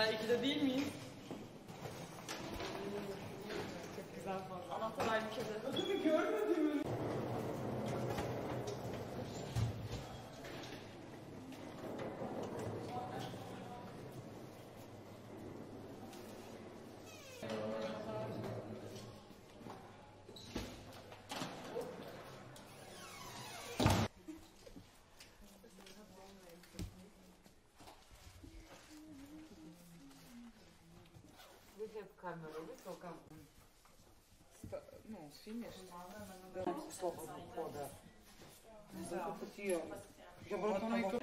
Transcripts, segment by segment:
Ben ikide değil miyim? Скажи в камеру, высоко. Ну, финиш. Слово похода. Я просто на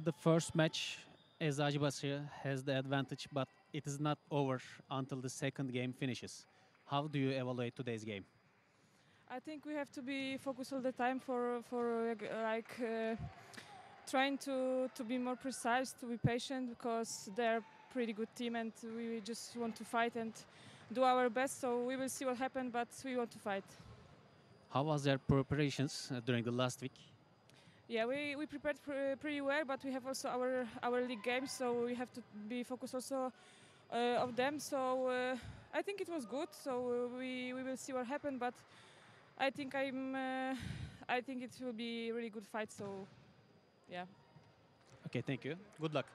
after the first match, Eczacıbaşı has the advantage, but it is not over until the second game finishes. How do you evaluate today's game? I think we have to be focused all the time for for like uh, trying to to be more precise, to be patient because they're a pretty good team and we just want to fight and do our best. So we will see what happens, but we want to fight. How was their preparations uh, during the last week? Yeah, we, we prepared pr- pretty well, but we have also our our league games, so we have to be focused also uh, of them. So uh, I think it was good. So uh, we we will see what happens, but I think I'm uh, I think it will be a really good fight. So yeah. Okay, thank you. Good luck.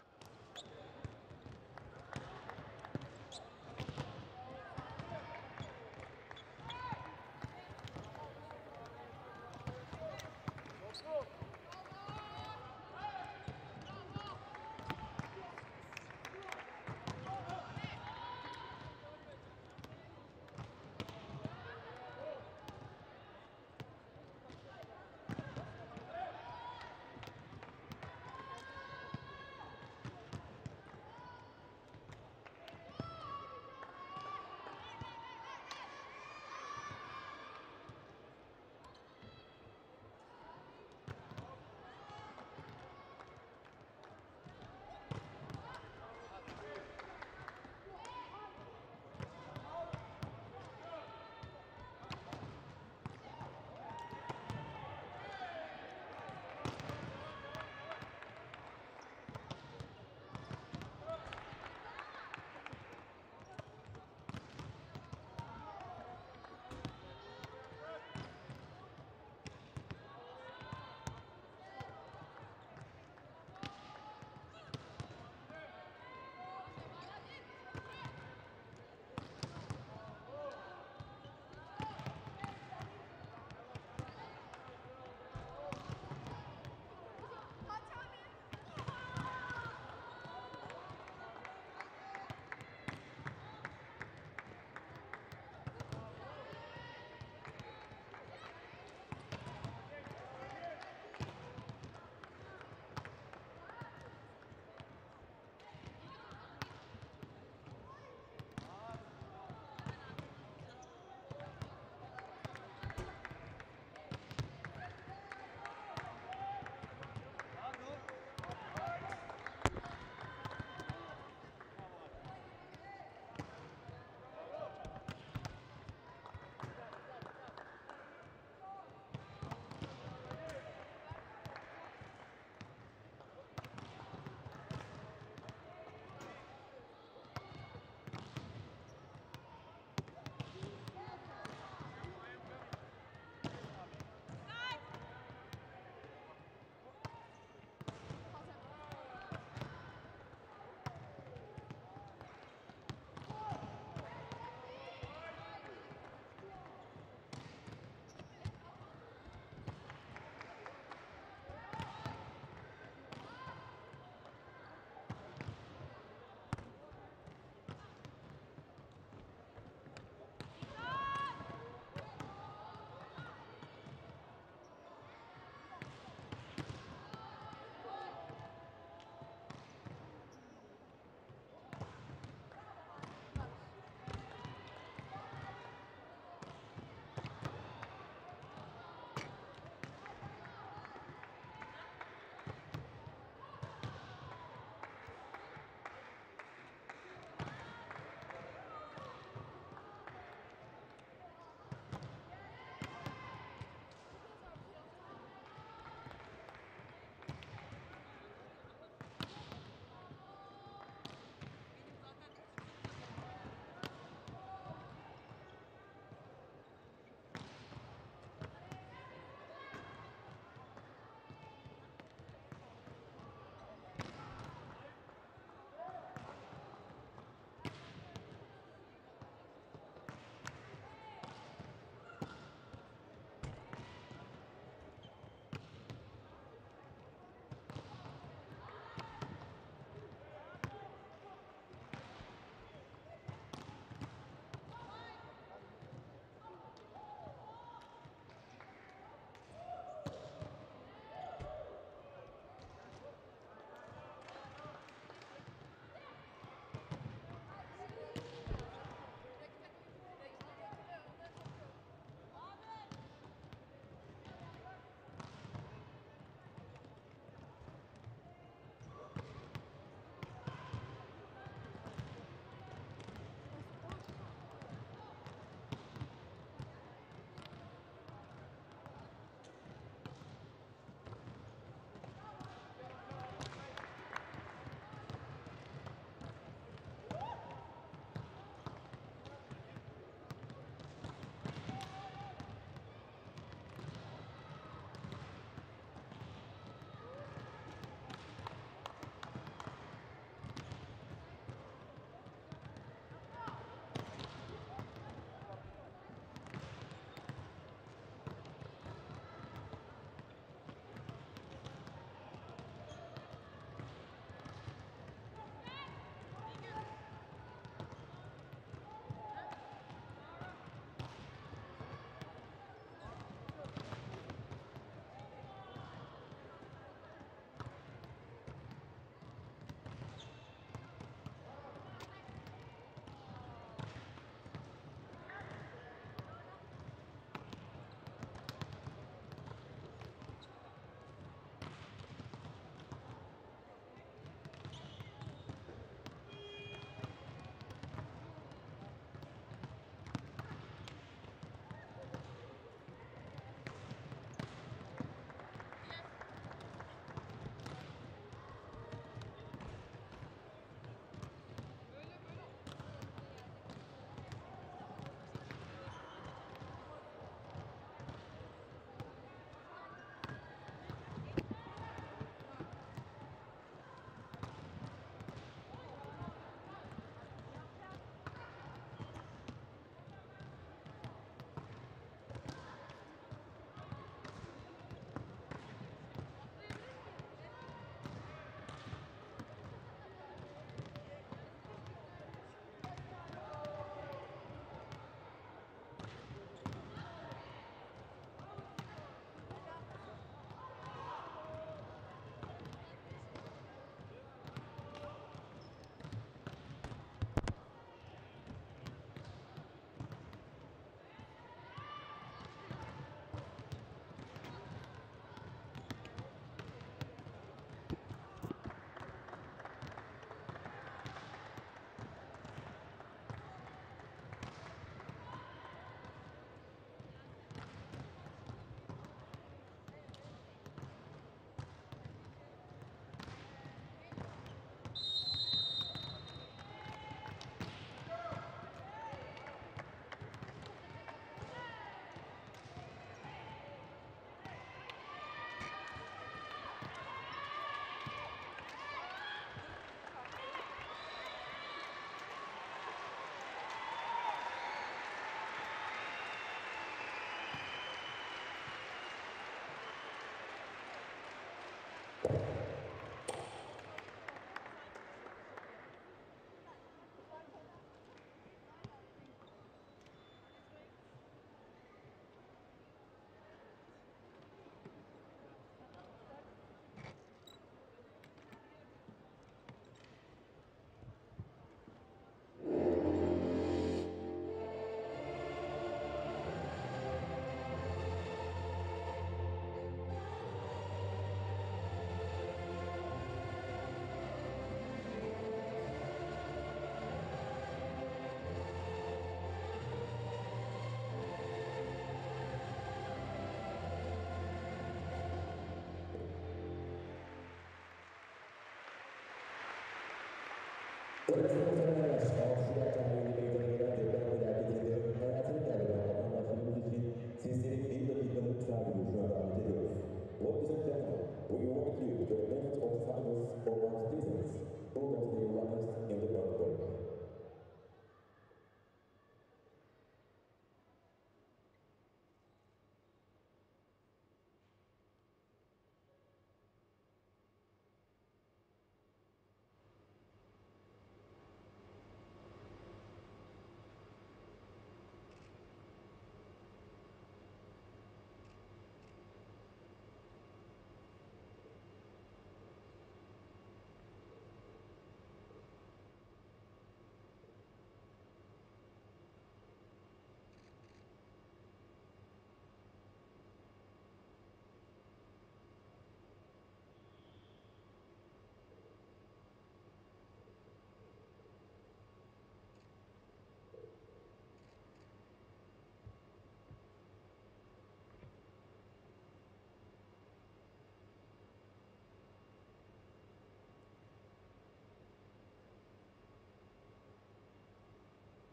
Thank you.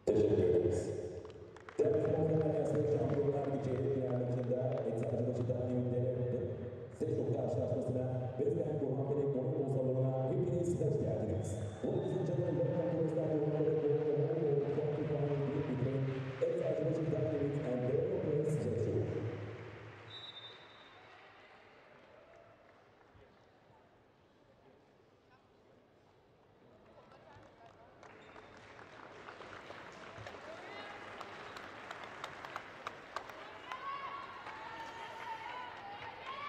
Teşekkür ederiz. Değerli Sporlar Ajansları Şampiyonlar Gücü Hediye Maçı'nda Eczacıbaşı Daniyevi'de Seçok karşılaşmasına Beslen Burhan Bey Konuk Salonuna hepiniz hoş geldiniz. 19. yılında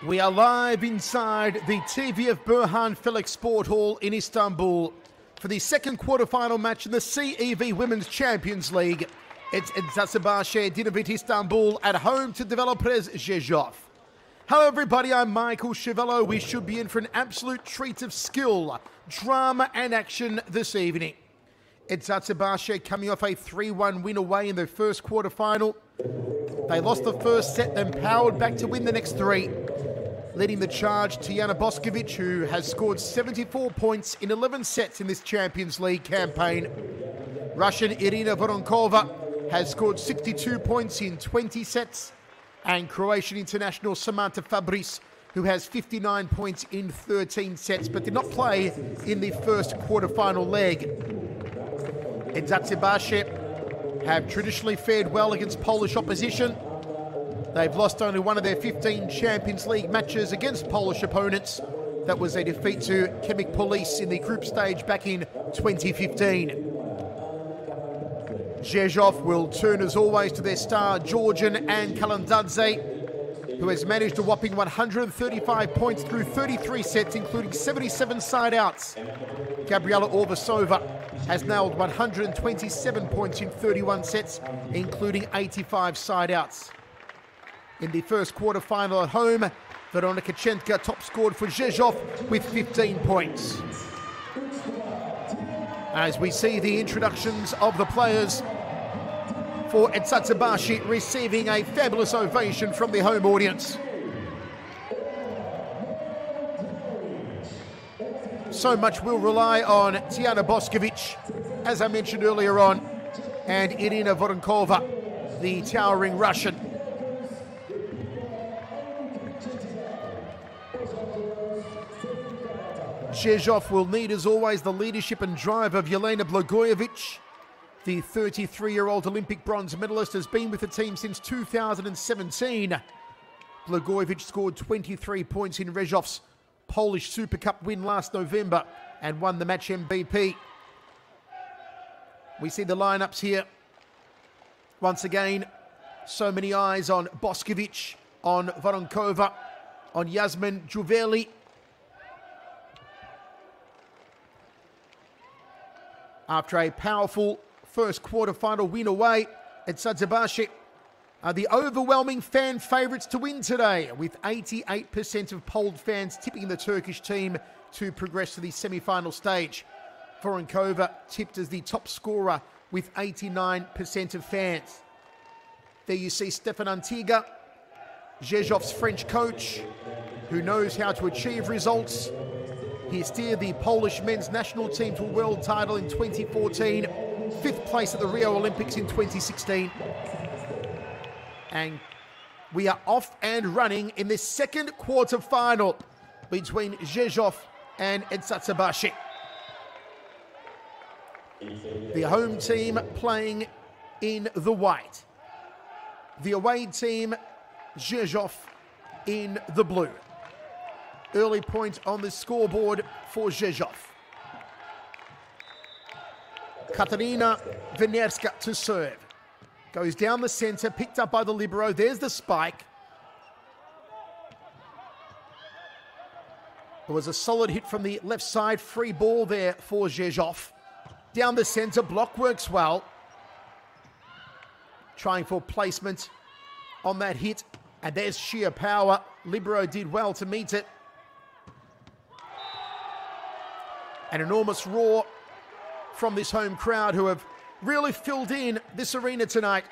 We are live inside the TVF Burhan Felek Sport Hall in Istanbul for the second quarter-final match in the CEV Women's Champions League. It's Eczacıbaşı Dynavit Istanbul at home to Developres Rzeszów. Hello, everybody. I'm Michael Chiavello. We should be in for an absolute treat of skill, drama, and action this evening. It's Eczacıbaşı coming off a 3 1 win away in their first quarter final. They lost the first set, then powered back to win the next three. Leading the charge, Tijana Boskovic, who has scored 74 points in 11 sets in this Champions League campaign. Russian Irina Voronkova has scored 62 points in 20 sets. And Croatian international Samanta Fabris, who has 59 points in 13 sets, but did not play in the first quarter-final leg. Eczacıbaşı have traditionally fared well against Polish opposition. They've lost only one of their 15 Champions League matches against Polish opponents. That was a defeat to Chemik Police in the group stage back in 2015. Rzeszów will turn as always to their star Georgian Anne Kalandadze, who has managed a whopping 135 points through 33 sets, including 77 side outs. Gabriela Orvošová has nailed 127 points in 31 sets, including 85 side outs. In the first quarter final at home, Veronika Chenka top scored for Rzeszów with 15 points. As we see the introductions of the players for Eczacıbaşı receiving a fabulous ovation from the home audience. So much will rely on Tijana Boskovic, as I mentioned earlier on, and Irina Voronkova, the towering Russian. Rzeszów will need, as always, the leadership and drive of Jelena Blagojevic. The 33 year old Olympic bronze medalist has been with the team since 2017. Blagojevic scored 23 points in Rzeszów's Polish Super Cup win last November and won the match MVP. We see the lineups here. Once again, so many eyes on Boskovic, on Voronkova, on Yasmin Guveli. After a powerful first quarter final win away at Eczacıbaşı, are uh, the overwhelming fan favourites to win today, with 88% of polled fans tipping the Turkish team to progress to the semi final stage. Voronkova tipped as the top scorer with 89% of fans. There you see Stéphane Antiga, Rzeszów's French coach, who knows how to achieve results. He steered the Polish men's national team to a world title in 2014, fifth place at the Rio Olympics in 2016. And we are off and running in this second quarter final between Rzeszów and Eczacıbaşı. The home team playing in the white. The away team, Rzeszów, in the blue. Early point on the scoreboard for Rzeszów. Katarzyna Wenerska to serve. Goes down the centre, picked up by the Libero. There's the spike. There was a solid hit from the left side. Free ball there for Rzeszów. Down the centre, block works well. Trying for placement on that hit. And there's sheer power. Libero did well to meet it. An enormous roar from this home crowd who have really filled in this arena tonight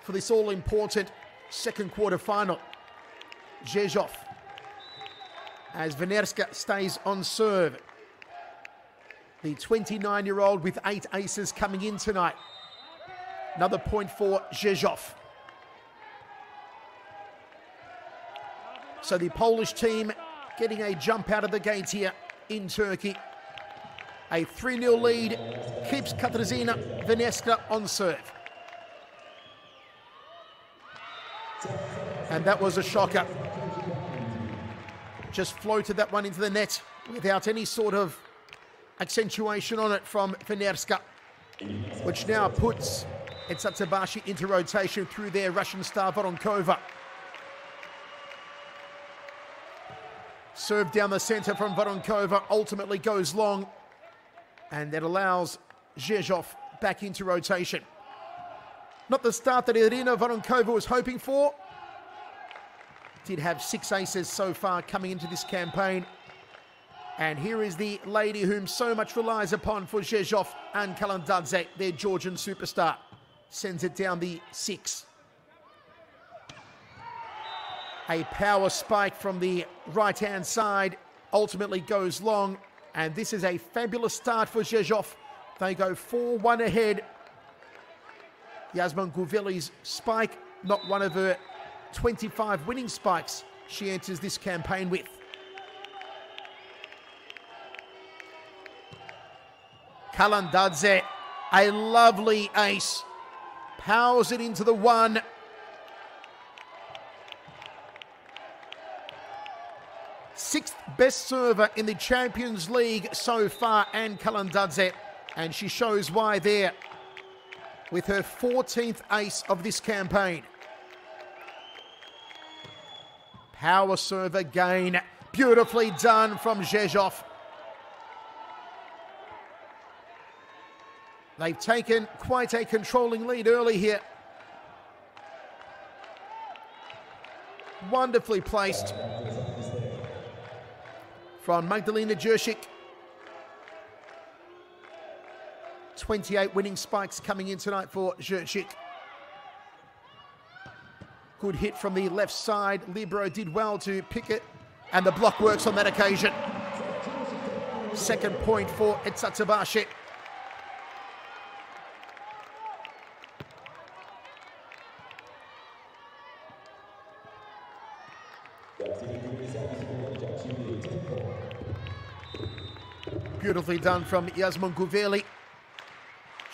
for this all important second quarter final. Rzeszów as Wenerska stays on serve. The 29 year old with eight aces coming in tonight. Another point for Rzeszów. So the Polish team getting a jump out of the gate here in Turkey. A 3 0 lead keeps Katarzyna Wenerska on serve. And that was a shocker. Just floated that one into the net without any sort of accentuation on it from Wenerska, which now puts Eczacıbaşı into rotation through their Russian star Voronkova. Serve down the centre from Voronkova ultimately goes long, and that allows Rzeszów back into rotation. Not the start that Irina Voronkova was hoping for. Did have six aces so far coming into this campaign. And here is the lady whom so much relies upon for Rzeszów and Kalandadze, their Georgian superstar. Sends it down the six. A power spike from the right hand side ultimately goes long. And this is a fabulous start for Rzeszów. They go 4 1 ahead. Yasmin Guveli's spike, not one of her 25 winning spikes she enters this campaign with. Kalandadze, a lovely ace, powers it into the one. Sixth best server in the Champions League so far, and Kalandadze, and she shows why there with her 14th ace of this campaign. Power serve again. Beautifully done from Rzeszów. They've taken quite a controlling lead early here. Wonderfully placed from Magdalena Jurczyk. 28 winning spikes coming in tonight for Jurczyk. Good hit from the left side. Libero did well to pick it, and the block works on that occasion. Second point for Eczacıbaşı. Beautifully done from Yasmin Guveli.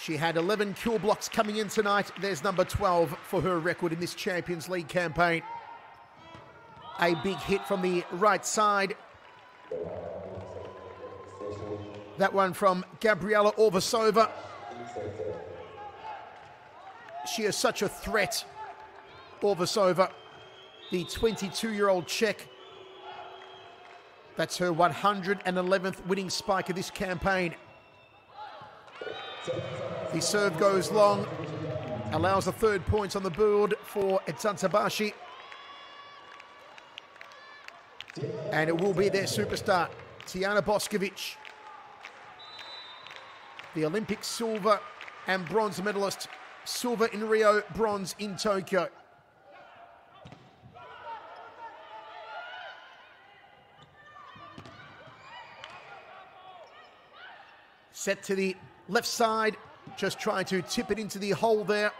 She had 11 kill blocks coming in tonight. There's number 12 for her record in this Champions League campaign. A big hit from the right side. That one from Gabriela Orvošová. She is such a threat, Orvošová, the 22 year old Czech. That's her 111th winning spike of this campaign. The serve goes long, allows the third points on the board for Eczacıbaşı. And it will be their superstar, Tijana Boskovic, the Olympic silver and bronze medalist, silver in Rio, bronze in Tokyo. Set to the left side, just trying to tip it into the hole there.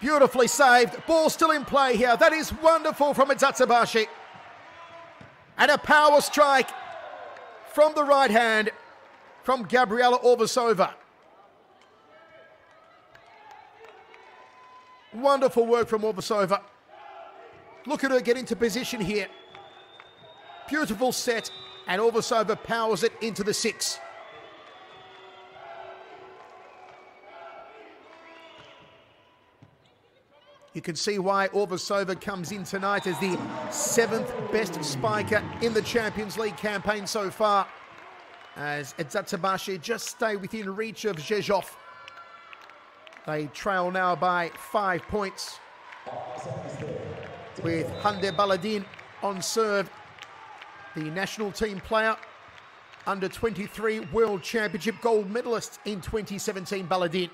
Beautifully saved. Ball still in play here. That is wonderful from Eczacıbaşı. And a power strike from the right hand from Gabriela Orvošová. Wonderful work from Orvošová. Look at her get into position here. Beautiful set, and Orvošová powers it into the six. You can see why Orvošová comes in tonight as the seventh best spiker in the Champions League campaign so far. As Eczacıbaşı just stay within reach of Rzeszów. They trail now by five points. With Hande Baladin on serve, the national team player, under 23 World Championship gold medalist in 2017, Baladin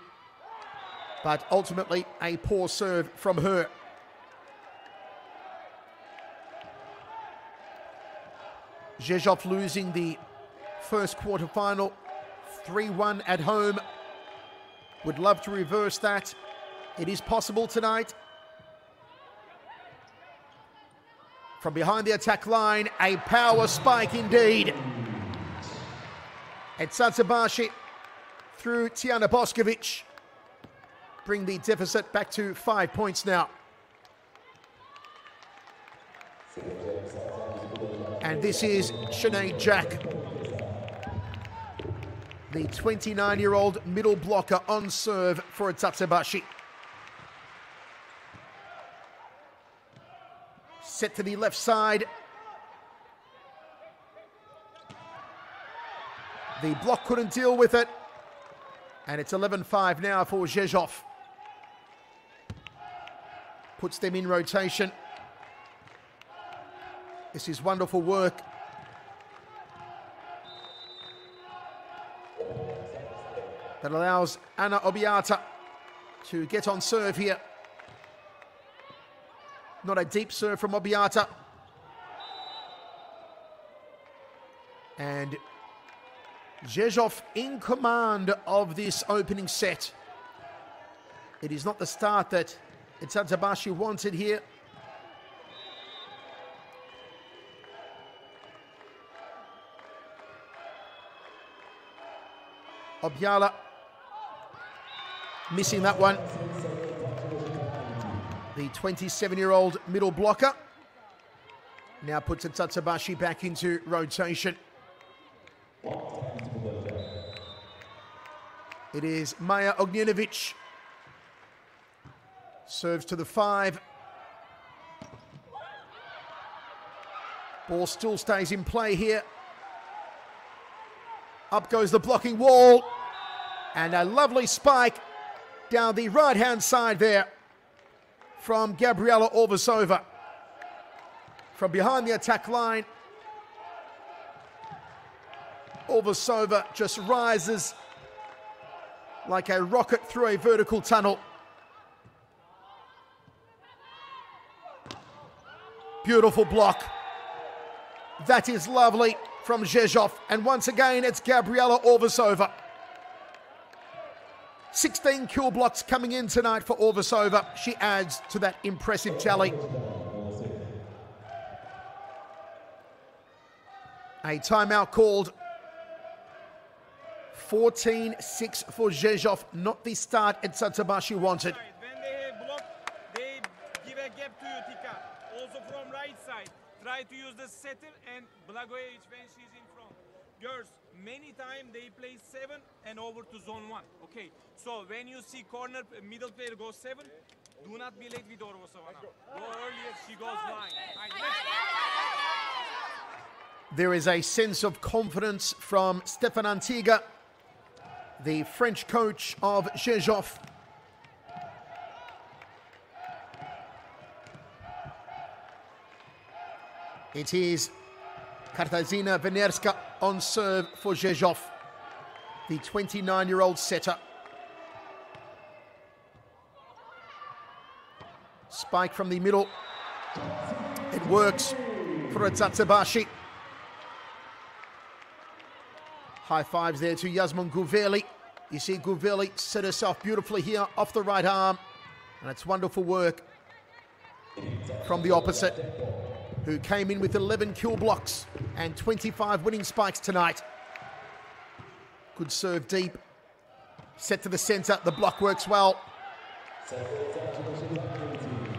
but ultimately a poor serve from her. Rzeszów losing the first quarter final 3-1 at home. Would love to reverse that. It is possible tonight. From behind the attack line, a power spike indeed. And Eczacıbaşı through Tijana Boskovic bring the deficit back to five points now. And this is Sinead Jack, the 29-year-old middle blocker on serve for Eczacıbaşı. Set to the left side. The block couldn't deal with it. And it's 11-5 now for Rzeszów puts them in rotation. This is wonderful work. That allows Anna Obiała to get on serve here. Not a deep serve from Obiała. And Rzeszów in command of this opening set. It is not the start that Eczacıbaşı wanted here. Obiała missing that one. The 27-year-old middle blocker now puts Eczacıbaşı back into rotation. It is Maya Ognjenovic Serves to the five. Ball still stays in play here. Up goes the blocking wall. And a lovely spike down the right-hand side there from Gabriela Orvošová. From behind the attack line, Orvošová just rises like a rocket through a vertical tunnel. Beautiful block. That is lovely from Rzeszów. And once again, it's Gabriela Orvošová. 16 kill blocks coming in tonight for Orvošová. She adds to that impressive tally. A timeout called. 14-6 for Rzeszów. Not the start Eczacıbaşı wanted. try to use the setter and Blagojevic when she's in front. Girls, many times they play seven and over to zone one. Okay, so when you see corner uh, middle player goes seven, do not be late with Orvošová. Go earlier, she goes nine. Nine. There is a sense of confidence from Stéphane Antiga, the French coach of Rzeszów. It is Katarzyna Wenerska on serve for Rzeszów, the 29 year old setter. Spike from the middle. It works for Eczacıbaşı. High fives there to Yasmin Guveli. You see Guveli set herself beautifully here off the right arm. And it's wonderful work from the opposite, who came in with 11 kill blocks and 25 winning spikes tonight. Good serve deep. Set to the centre. The block works well.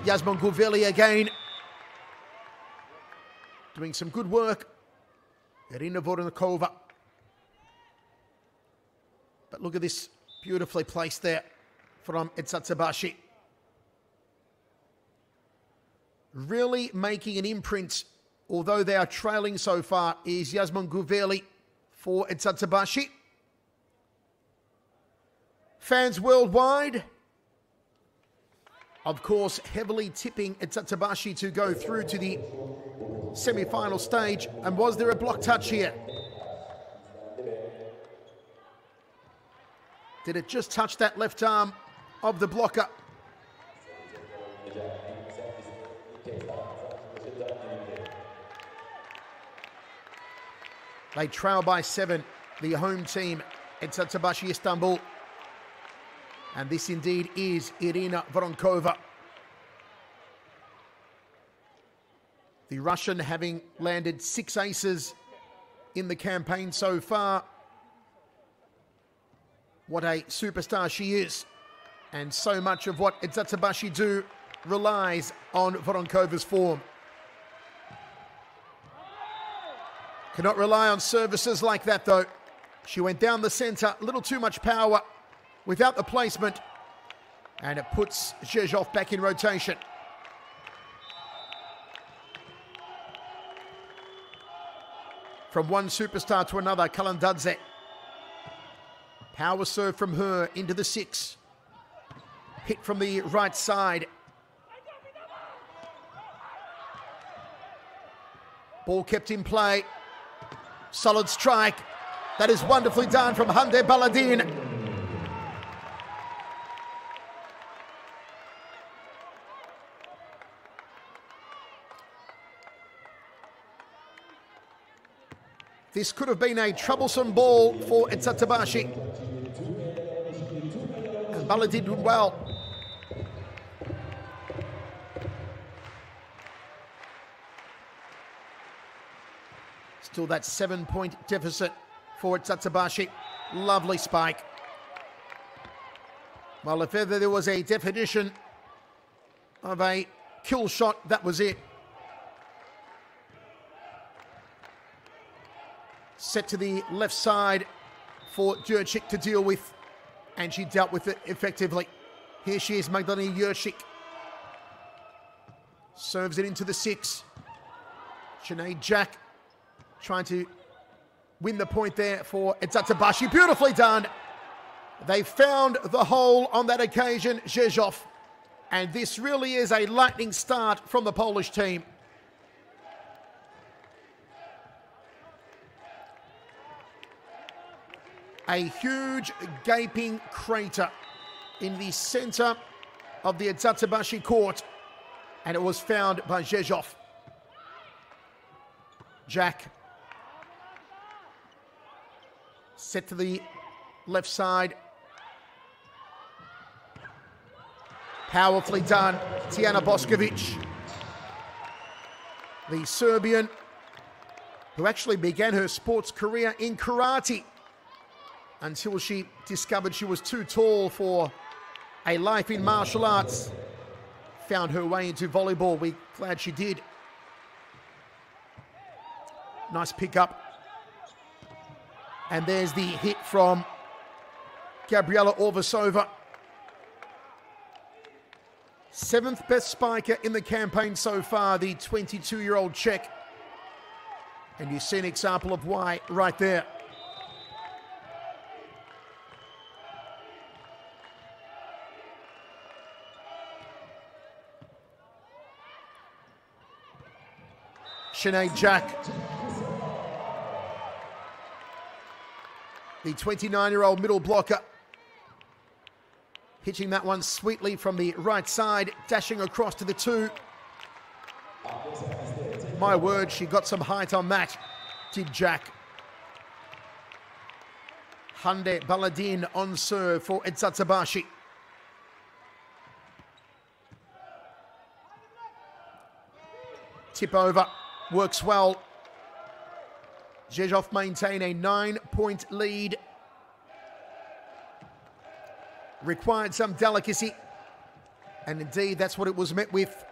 Yasmin Guveli again. Doing some good work. Irina Voronkova. But look at this beautifully placed there from Eczacıbaşı. Really making an imprint, although they are trailing so far, is Yasmin Guveli for Eczacıbaşı. Fans worldwide, of course, heavily tipping Eczacıbaşı to go through to the semi-final stage. And was there a block touch here? Did it just touch that left arm of the blocker? They trail by seven, the home team, Eczacıbaşı Istanbul. And this indeed is Irina Voronkova. The Russian having landed six aces in the campaign so far. What a superstar she is. And so much of what Eczacıbaşı do relies on Voronkova's form. Cannot rely on services like that though. She went down the centre, a little too much power without the placement. And it puts Rzeszów back in rotation. From one superstar to another, Kalandadze. Power serve from her into the six. Hit from the right side. Ball kept in play. Solid strike. That is wonderfully done from Hande Baladin. This could have been a troublesome ball for Eczacıbaşı. And Baladin did well. Still that seven point deficit for Eczacıbaşı. Lovely spike. Well, if ever there was a definition of a kill shot, that was it. Set to the left side for Jurczyk to deal with, and she dealt with it effectively. Here she is, Magdalena Jurczyk. Serves it into the six. Sinead Jack trying to win the point there for Eczacıbaşı. Beautifully done. They found the hole on that occasion, Rzeszów. And this really is a lightning start from the Polish team. A huge gaping crater in the center of the Eczacıbaşı court. And it was found by Rzeszów. Jack set to the left side. Powerfully done, Tijana Boskovic. The Serbian who actually began her sports career in karate until she discovered she was too tall for a life in martial arts. Found her way into volleyball. We're glad she did. Nice pickup. And there's the hit from Gabriela Orvošová. Seventh best spiker in the campaign so far, the 22 year old Czech. And you see an example of why right there. Sinead Jack. The 29 year old middle blocker. Hitching that one sweetly from the right side, dashing across to the two. My word, she got some height on that, did Jack. Hande Baladın on serve for Eczacıbaşı. Tip over, works well. Rzeszów maintain a nine-point lead. Required some delicacy. And indeed, that's what it was met with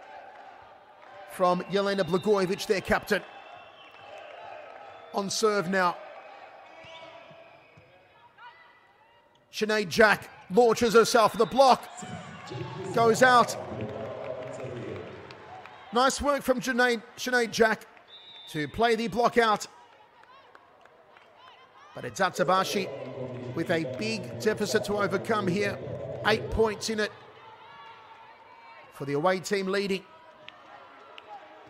from Jelena Blagojevic, their captain. On serve now. Sinead Jack launches herself the block. Goes out. Nice work from Sinead, Sinead Jack to play the block out. But Eczacıbaşı with a big deficit to overcome here. Eight points in it for the away team leading.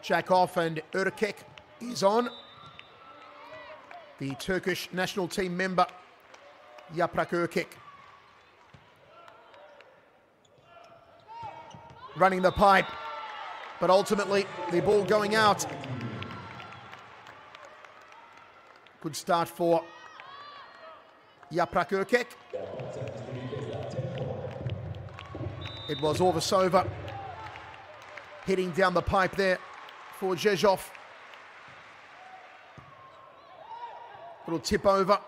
Jack off and Erkek is on. The Turkish national team member, Yaprak Erkek. Running the pipe, but ultimately the ball going out. Good start for Yaprak Erkek. It was Orvošová hitting down the pipe there for Rzeszów. Little tip over.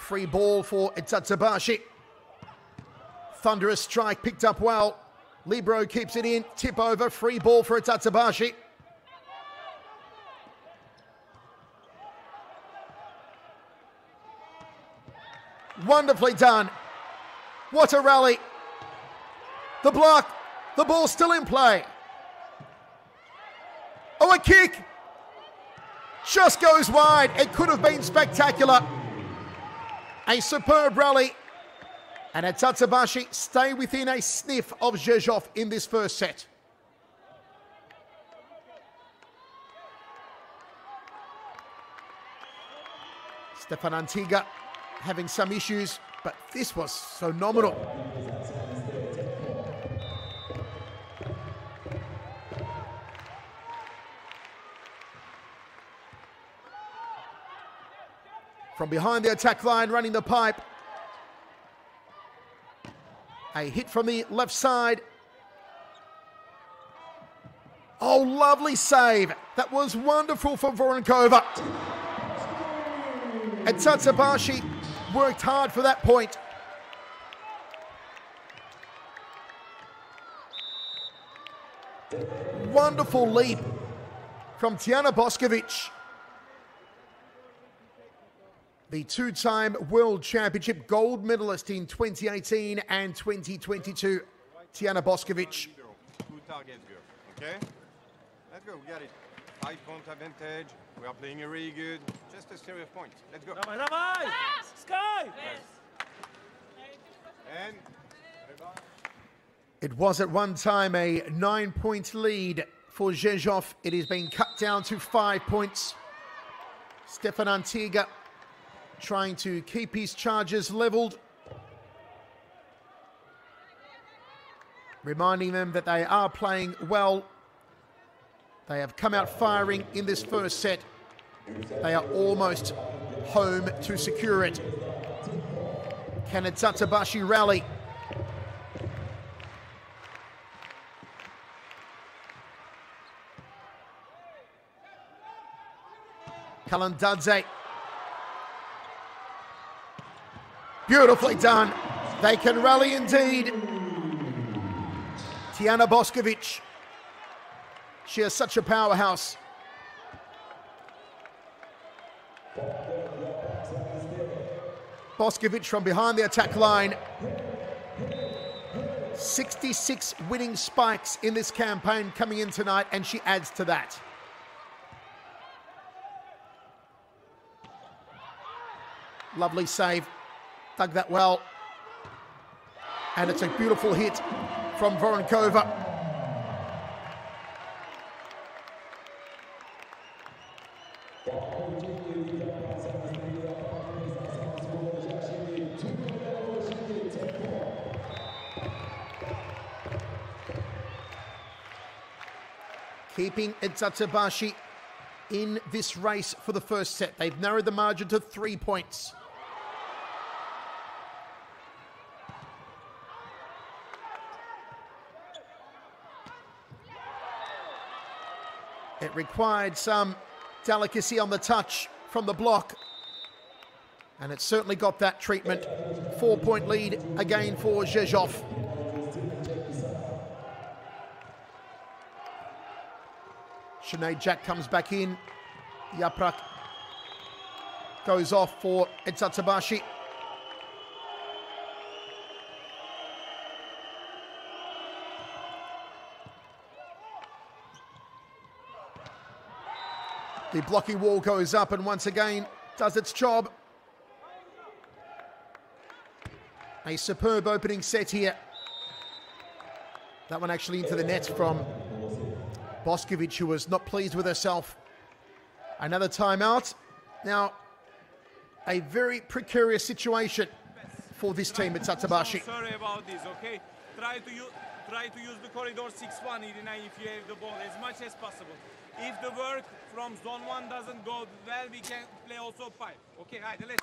Free ball for Eczacıbaşı. Thunderous strike picked up well. Libero keeps it in. Tip over. Free ball for Eczacıbaşı. Wonderfully done. What a rally. The block. The ball still in play. Oh, a kick. Just goes wide. It could have been spectacular. A superb rally. And Eczacıbaşı stay within a sniff of Rzeszów in this first set. Stéphane Antiga having some issues, but this was so nominal. From behind the attack line, running the pipe. A hit from the left side. Oh, lovely save. That was wonderful for Voronkova. And Eczacıbaşı worked hard for that point. Wonderful leap from Tijana Boskovic. The two time World Championship gold medalist in 2018 and 2022, Tijana Boskovic. Okay? Let's go. We got it. Five point advantage. We are playing really good. Just a series of points. Let's go. Sky! And It was at one time a nine point lead for Rzeszów. It has been cut down to five points. Stéphane Antiga trying to keep his charges leveled. Reminding them that they are playing well. They have come out firing in this first set. They are almost home to secure it. Can Eczacıbaşı rally? Kalandadze. Beautifully done. They can rally indeed. Tijana Boskovic. She is such a powerhouse. Boskovic from behind the attack line. 66 winning spikes in this campaign coming in tonight, and she adds to that. Lovely save. Dug that well. And it's a beautiful hit from Voronkova. Keeping Eczacıbaşı in this race for the first set. They've narrowed the margin to three points. It required some delicacy on the touch from the block. And it certainly got that treatment. Four point lead again for Rzeszów. Sinead Jack comes back in. Yaprak goes off for Eczacıbaşı. The blocking wall goes up and once again does its job. A superb opening set here. That one actually into the net from Boskovic, who was not pleased with herself. Another timeout. Now, a very precarious situation for this team Eczacıbaşı. Sorry about this, okay? Try to use try to use the corridor 6-1, Irina, if you have the ball as much as possible. If the work from zone 1 doesn't go well, we can play also 5. Okay, right, let's...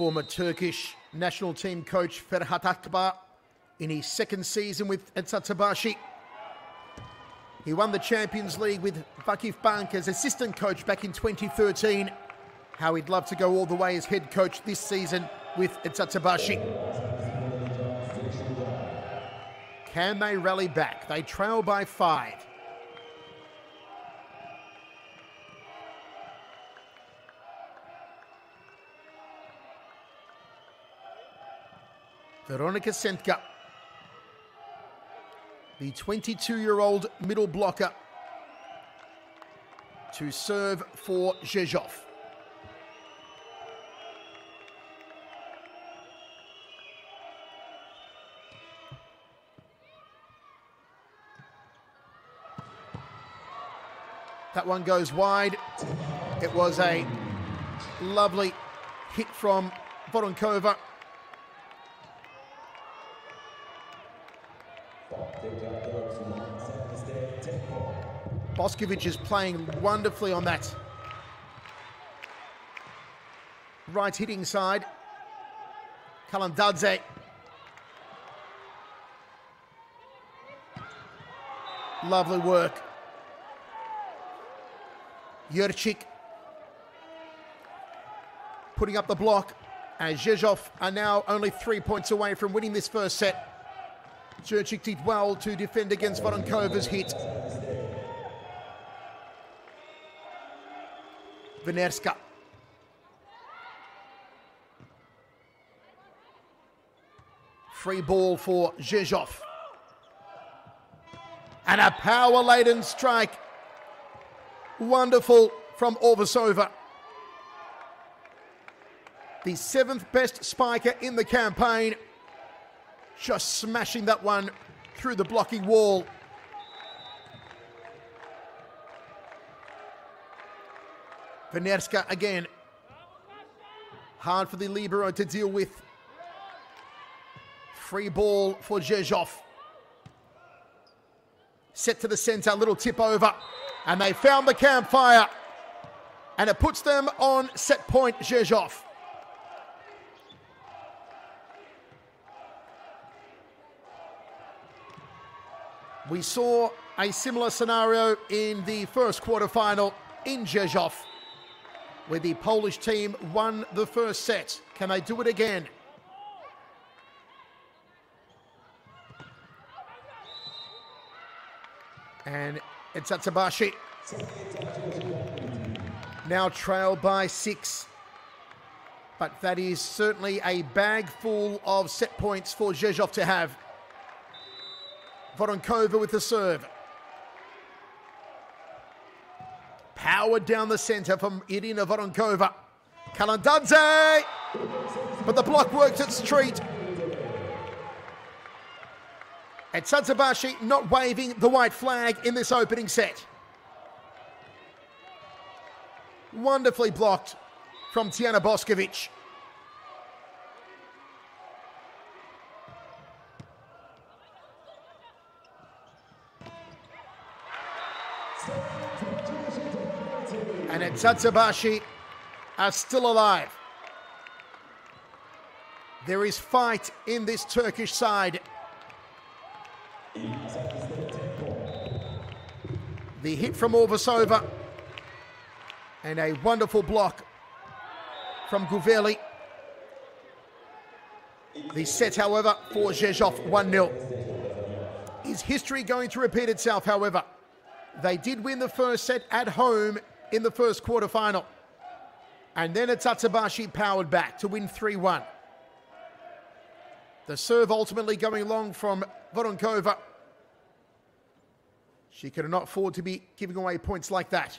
Former Turkish national team coach Ferhat Akbaş in his second season with Eczacıbaşı. He won the Champions League with VakıfBank as assistant coach back in 2013. How he'd love to go all the way as head coach this season with Eczacıbaşı. Can they rally back? They trail by five. Weronika Centka, the 22 year old middle blocker, to serve for Rzeszów. That one goes wide. It was a lovely hit from Voronkova. Boskovic is playing wonderfully on that right hitting side. Kalandadze. Lovely work. Jurczyk putting up the block as Rzeszów are now only three points away from winning this first set. Jurczyk did well to defend against Voronkova's hit. Wenerska. Free ball for Rzeszów. And a power-laden strike. Wonderful from Orvošová. The seventh best spiker in the campaign. Just smashing that one through the blocking wall. Wenerska again. Hard for the Libero to deal with. Free ball for Rzeszów. Set to the center, little tip over. And they found the campfire. And it puts them on set point, Rzeszów. We saw a similar scenario in the first quarterfinal in Rzeszów where the Polish team won the first set. Can they do it again? And Eczacıbaşı. Now trailed by six. But that is certainly a bag full of set points for Rzeszów to have. Voronkova with the serve. Powered down the centre from Irina Voronkova. Kalandadze! But the block worked its treat. And Eczacıbaşı not waving the white flag in this opening set. Wonderfully blocked from Tijana Boskovic. Eczacıbaşı are still alive. There is fight in this Turkish side. The hit from Orvošová and a wonderful block from Guveli. The set, however, for Rzeszów 1 0. Is history going to repeat itself, however? They did win the first set at home in the first quarterfinal. And then Eczacıbaşı powered back to win 3 1. The serve ultimately going long from Voronkova. She could not afford to be giving away points like that.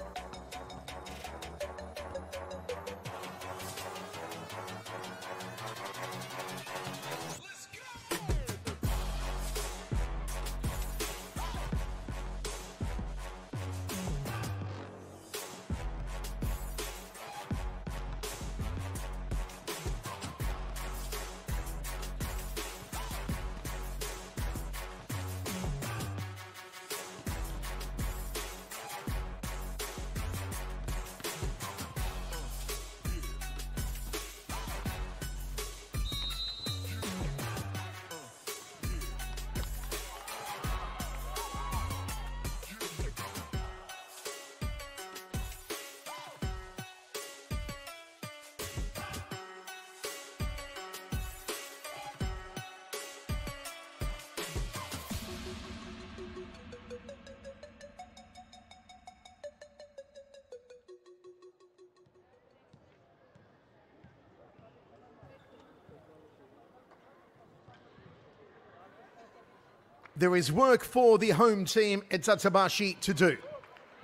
There is work for the home team Eczacıbaşı to do.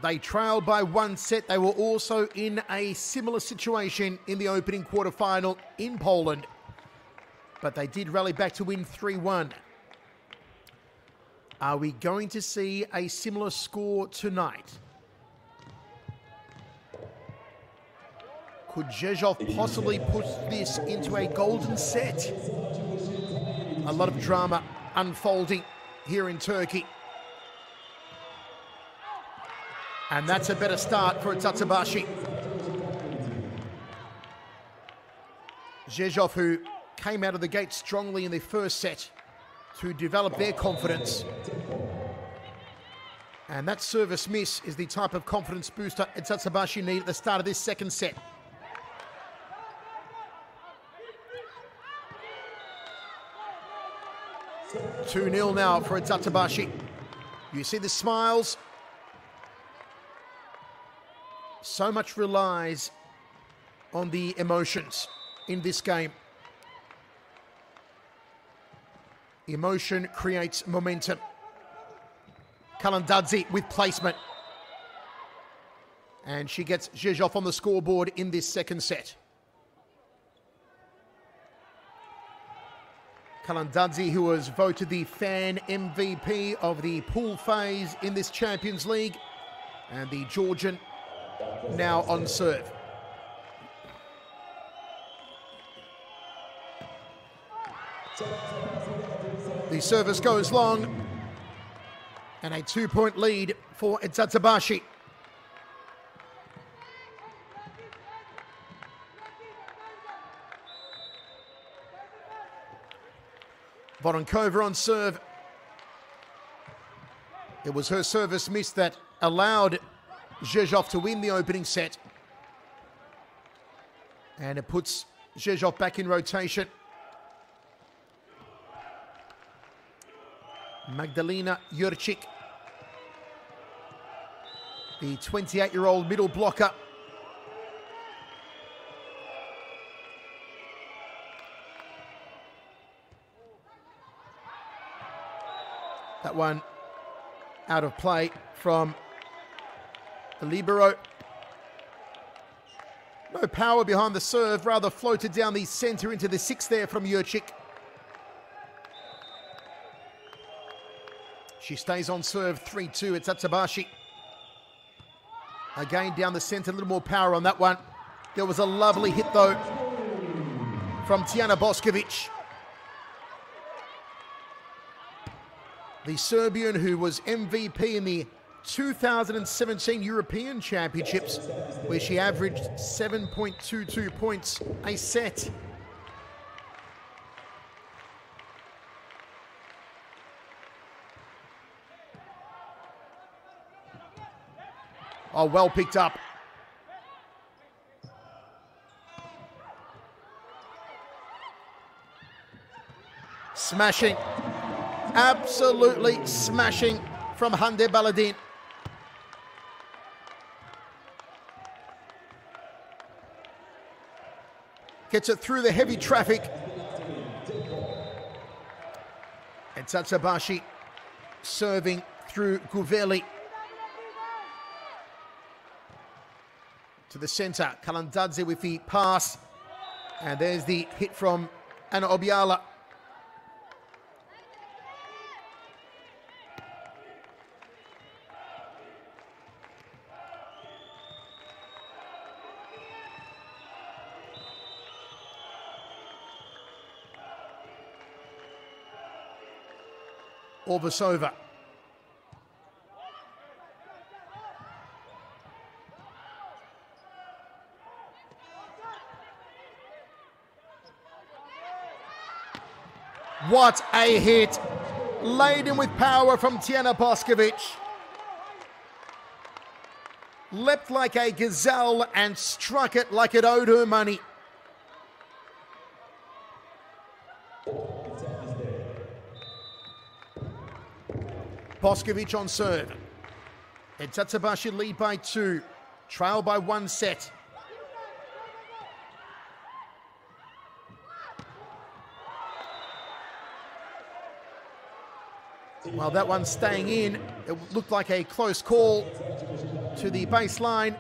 They trailed by one set. They were also in a similar situation in the opening quarterfinal in Poland. But they did rally back to win 3 1. Are we going to see a similar score tonight? Could Rzeszów possibly put this into a golden set? A lot of drama unfolding here in Turkey. And that's a better start for Eczacıbaşı. Rzeszów, who came out of the gate strongly in the first set to develop their confidence. And that service miss is the type of confidence booster Eczacıbaşı need at the start of this second set. Two 0 now for Eczacıbaşı. You see the smiles. So much relies on the emotions in this game. Emotion creates momentum. Kalandadze with placement. And she gets Rzeszów on the scoreboard in this second set. Kalandadze, who was voted the fan MVP of the pool phase in this Champions League, and the Georgian now on serve. The service goes long, and a two-point lead for Eczacıbaşı. Voronkova on serve. It was her service miss that allowed Rzeszów to win the opening set. And it puts Rzeszów back in rotation. Magdalena Jurczyk, the 28-year-old middle blocker. That one out of play from the libero. No power behind the serve, rather floated down the centre into the six there from Jurczyk. She stays on serve 3-2. It's Eczacıbaşı. Again down the centre, a little more power on that one. There was a lovely hit though from Tijana Boskovic. The Serbian who was MVP in the 2017 European Championships, where she averaged 7.22 points a set. Oh, well picked up. Smashing. Absolutely smashing from Hande Baladın. Gets it through the heavy traffic. And Eczacıbaşı serving through Guveli. to the centre. Kalandadze with the pass. And there's the hit from Anna Obiała. Orvošová. What a hit. Laden with power from Tijana Boskovic. Leapt like a gazelle and struck it like it owed her money. Boskovic on serve. And Eczacıbaşı lead by two. Trail by one set. Well, that one staying in. It looked like a close call to the baseline.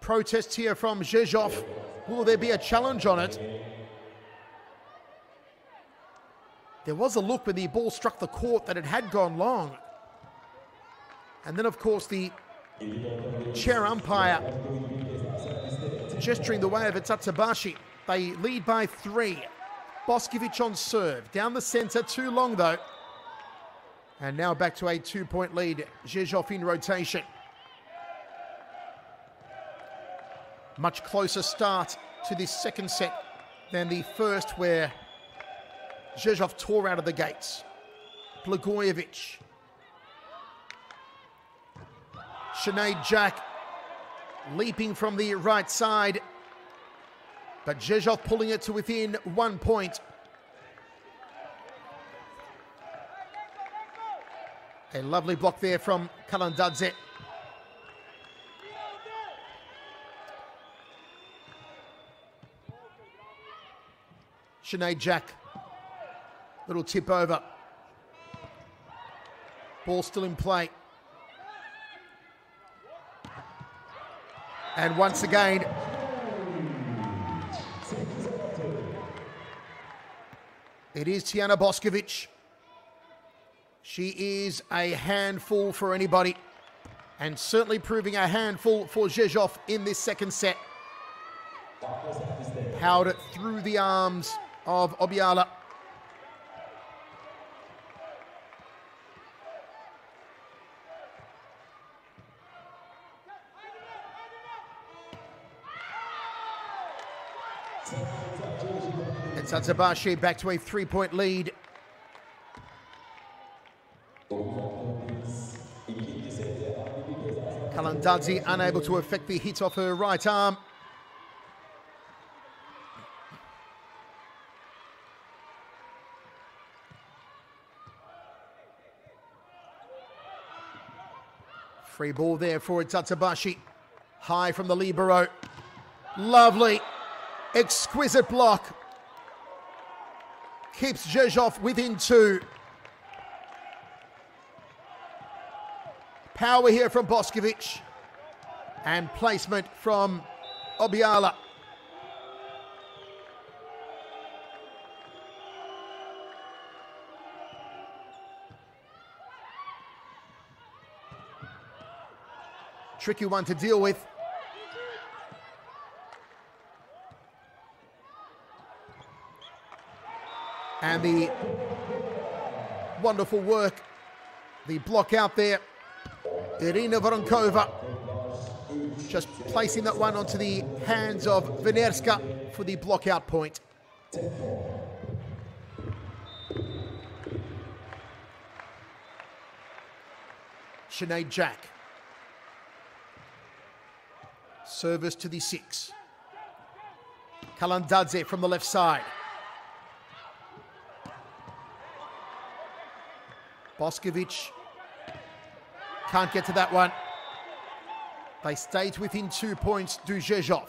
Protest here from Rzeszów. Will there be a challenge on it? There was a look when the ball struck the court that it had gone long. And then, of course, the chair umpire gesturing the way of Eczacıbaşı. They lead by three. Boskovic on serve. Down the centre, too long though. And now back to a two-point lead. Rzeszów in rotation. Much closer start to this second set than the first, where Rzeszów tore out of the gates. Blagojevic. Sinead Jack leaping from the right side, but Rzeszów pulling it to within one point. A lovely block there from Kalandadze. Sinead Jack. Little tip over. Ball still in play. And once again, it is Tijana Boskovic. She is a handful for anybody and certainly proving a handful for Rzeszów in this second set. Powered it through the arms of Obiała. And Eczacıbaşı back to a three-point lead. Kalandadze unable to affect the hit off her right arm. Free ball there for Eczacıbaşı. High from the libero. Lovely. Exquisite block. Keeps Rzeszów within two. Power here from Boskovic. And placement from Obiała. Tricky one to deal with. And the wonderful work, the block out there. Irina Voronkova just placing that one onto the hands of Wenerska for the block out point. Sinead Jack. Service to the six. Kalandadze from the left side. Boskovic can't get to that one. They stayed within two points, Duzhezhov.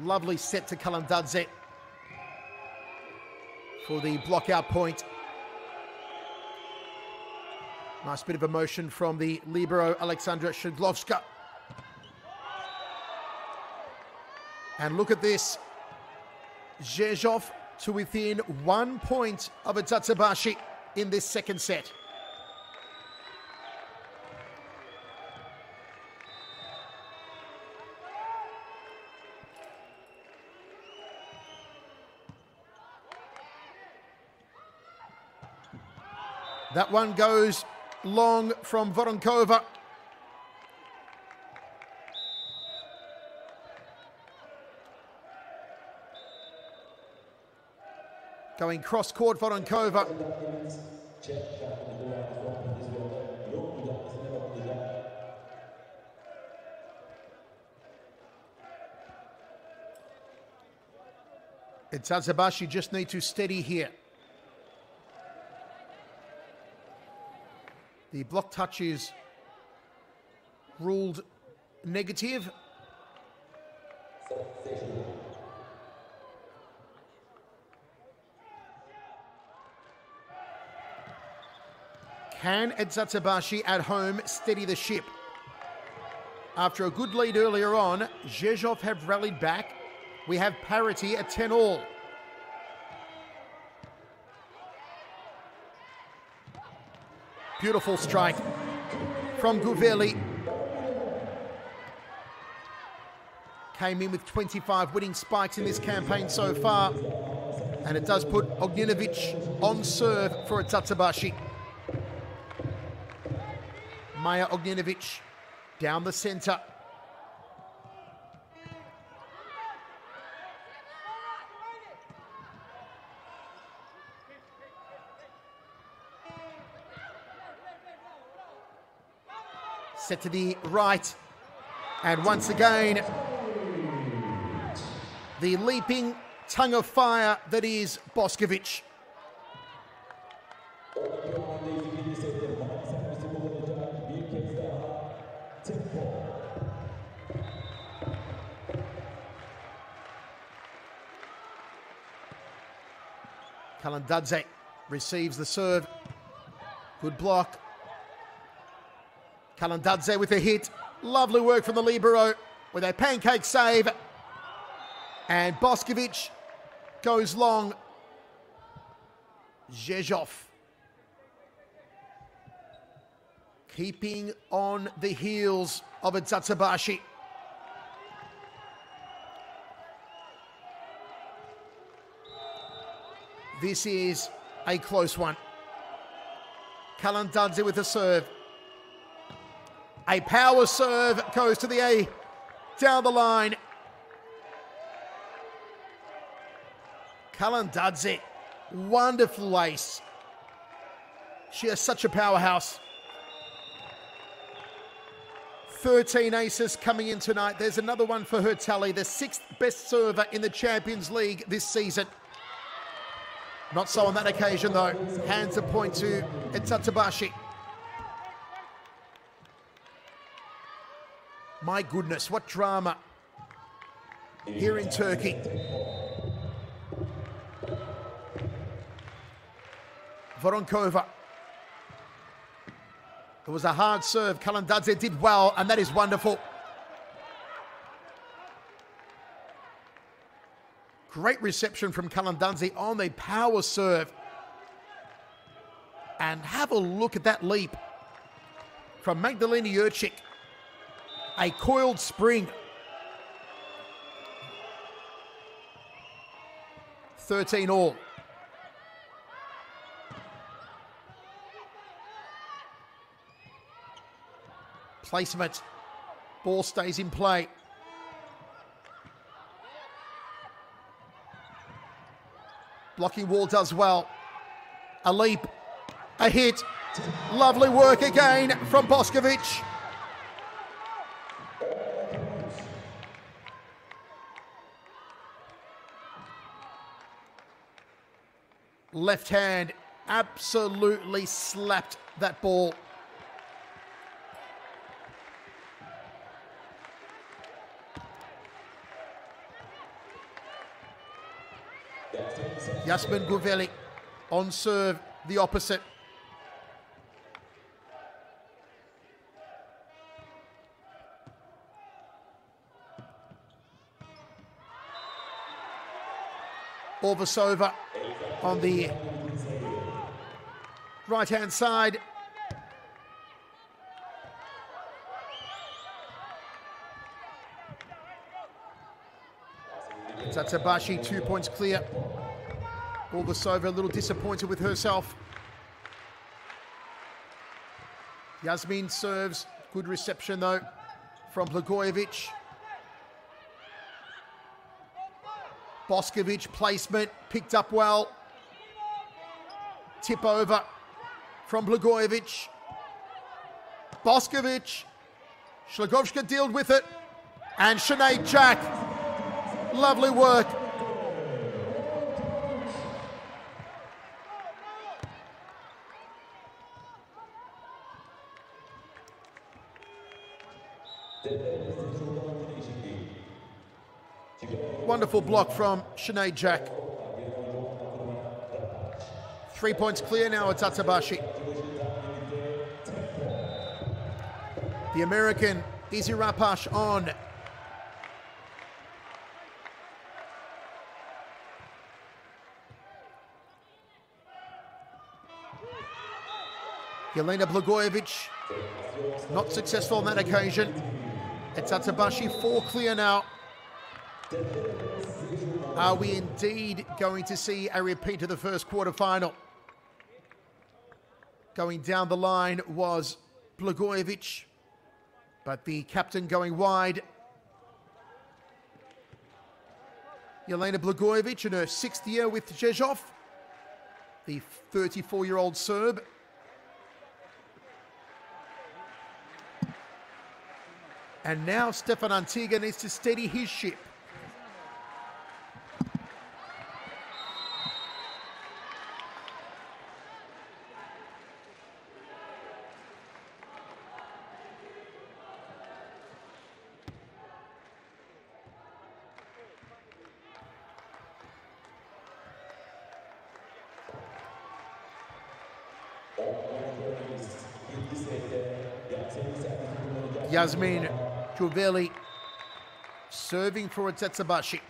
Lovely set to Kalandadze for the block out point. Nice bit of emotion from the libero Alexandra Shidlovska. And look at this. Rzeszów to within one point of Eczacıbaşı in this second set. That one goes long from Voronkova. Going cross court for Voronkova. Eczacıbaşı just need to steady here. The block touch is ruled negative. Can Eczacıbaşı at home steady the ship? After a good lead earlier on, Rzeszów have rallied back. We have parity at 10 all. Beautiful strike from Guveli. Came in with 25 winning spikes in this campaign so far. And it does put Ognjenovic on serve for Eczacıbaşı. Maja Ognjenovic down the centre. Set to the right. And once again, the leaping tongue of fire that is Boskovic. Kalandadze receives the serve. Good block. Kalandadze with a hit. Lovely work from the libero with a pancake save. And Boskovic goes long. Rzeszów keeping on the heels of Eczacıbaşı. This is a close one. Kalandadze with a serve. A power serve goes to the A down the line. Kalandadze, wonderful ace. She is such a powerhouse. 13 aces coming in tonight. There's another one for her tally, the sixth best server in the Champions League this season. Not so on that occasion, though. Hands a point to Eczacıbaşı. My goodness, what drama here in Turkey. Voronkova. It was a hard serve. Kalandadze did well, and that is wonderful. Great reception from Kalandadze on the power serve. And have a look at that leap from Magdalena Jurczyk. A coiled spring. 13 all. Placement. Ball stays in play. Blocking wall does well. A leap. A hit. Lovely work again from Boskovic. Left hand absolutely slapped that ball. Yasmin Guveli on serve, the opposite. Orvošová on the right hand side. Eczacıbaşı, two points clear. Orvošová a little disappointed with herself. Yasmin serves. Good reception though from Blagojevic. Boskovic placement picked up well. Tip over from Blagojevic. Boskovic. Szlagovska dealt with it. And Sinead Jack. Lovely work. Wonderful block from Sinead Jack. Three points clear now Eczacıbaşı. The American Izzy Rapash on. Jelena Blagojevic not successful on that occasion. It's Eczacıbaşı four clear now. Are we indeed going to see a repeat of the first quarter final? Going down the line was Blagojevic. But the captain going wide. Jelena Blagojevic in her sixth year with Rzeszów, the 34 year old Serb. And now Stéphane Antiga needs to steady his ship. Yasmin Guveli serving for a Eczacıbaşı.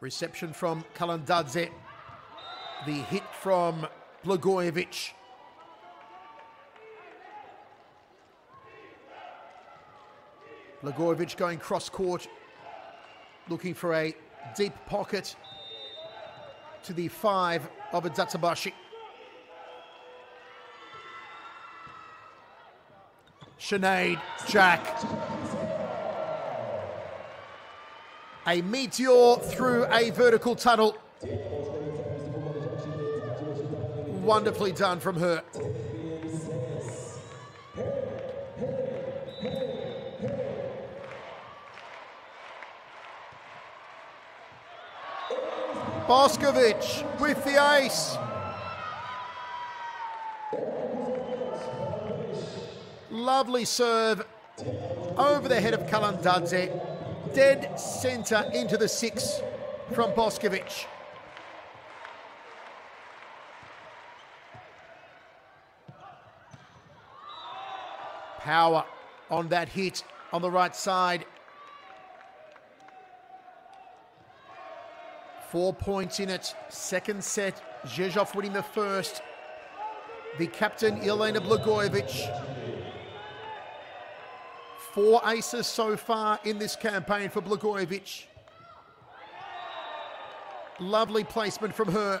Reception from Kalandadze. The hit from Blagojevic. Blagojevic going cross court, looking for a deep pocket to the five of Eczacıbaşı. Sinead Jack. A meteor through a vertical tunnel. Wonderfully done from her. Boskovic with the ace. Lovely serve over the head of Kalandadze. Dead centre into the six from Boskovic. Power on that hit on the right side. Four points in it. Second set. Rzeszów winning the first. The captain, Jelena Blagojevic. Four aces so far in this campaign for Blagojevic. Lovely placement from her.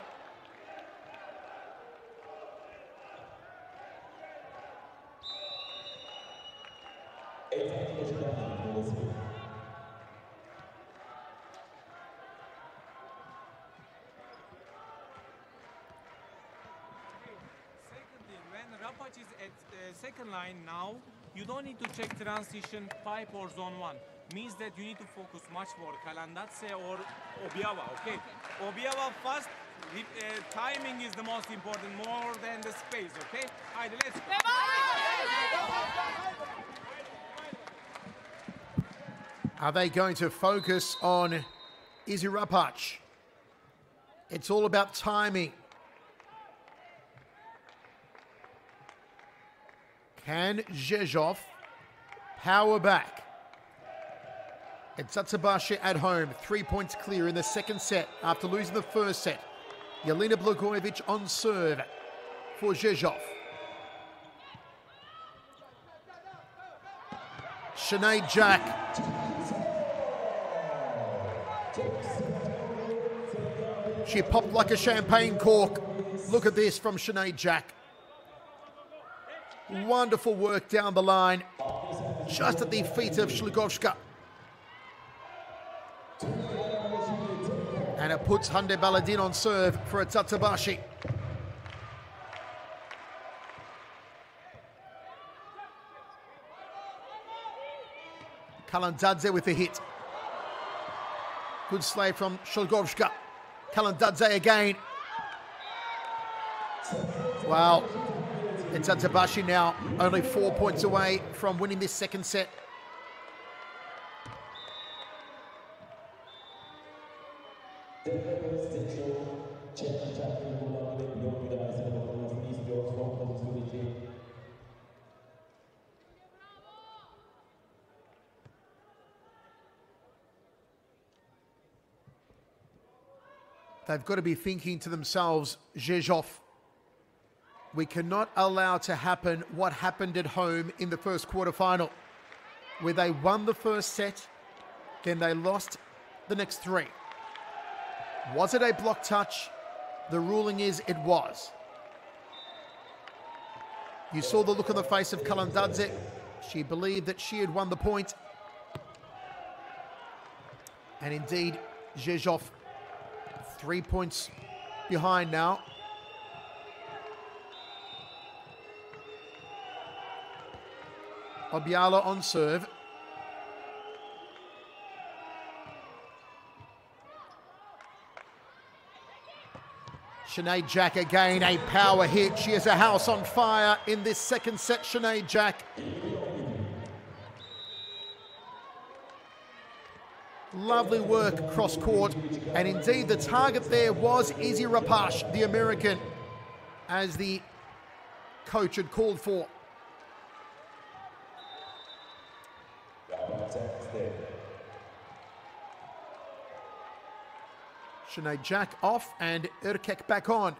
Secondly, when Rapac is at uh, second line now, you don't need to check transition pipe or zone one. Means that you need to focus much more. Kalandadze or Obiała, okay? Obiała fast, the, uh, timing is the most important, more than the space, okay? Haydi, let's go. Are they going to focus on Izzy Rapac? It's all about timing. Can Rzeszów power back? It's Eczacıbaşı at home, three points clear in the second set after losing the first set. Jelena Blagojevic on serve for Rzeszów. Sinead Jack. She popped like a champagne cork. Look at this from Sinead Jack. Wonderful work down the line, just at the feet of Szczygłowska. And it puts Hande Baladın on serve for a Eczacıbaşı. Kalandadze with the hit. Good slave from Szczygłowska. Kalandadze again. Wow. It's Eczacıbaşı now only four points away from winning this second set. They've got to be thinking to themselves, Rzeszów, we cannot allow to happen what happened at home in the first quarterfinal, where they won the first set, then they lost the next three. Was it a block touch? The ruling is it was. You saw the look on the face of Kalandadze. She believed that she had won the point. And indeed, Rzeszów, three points behind now. Obiała on serve. Sinead Jack again, a power hit. She is a house on fire in this second set, Sinead Jack. Lovely work cross court. And indeed, the target there was Izzy Rapash, the American, as the coach had called for. Sinead Jack off and Erkek back on.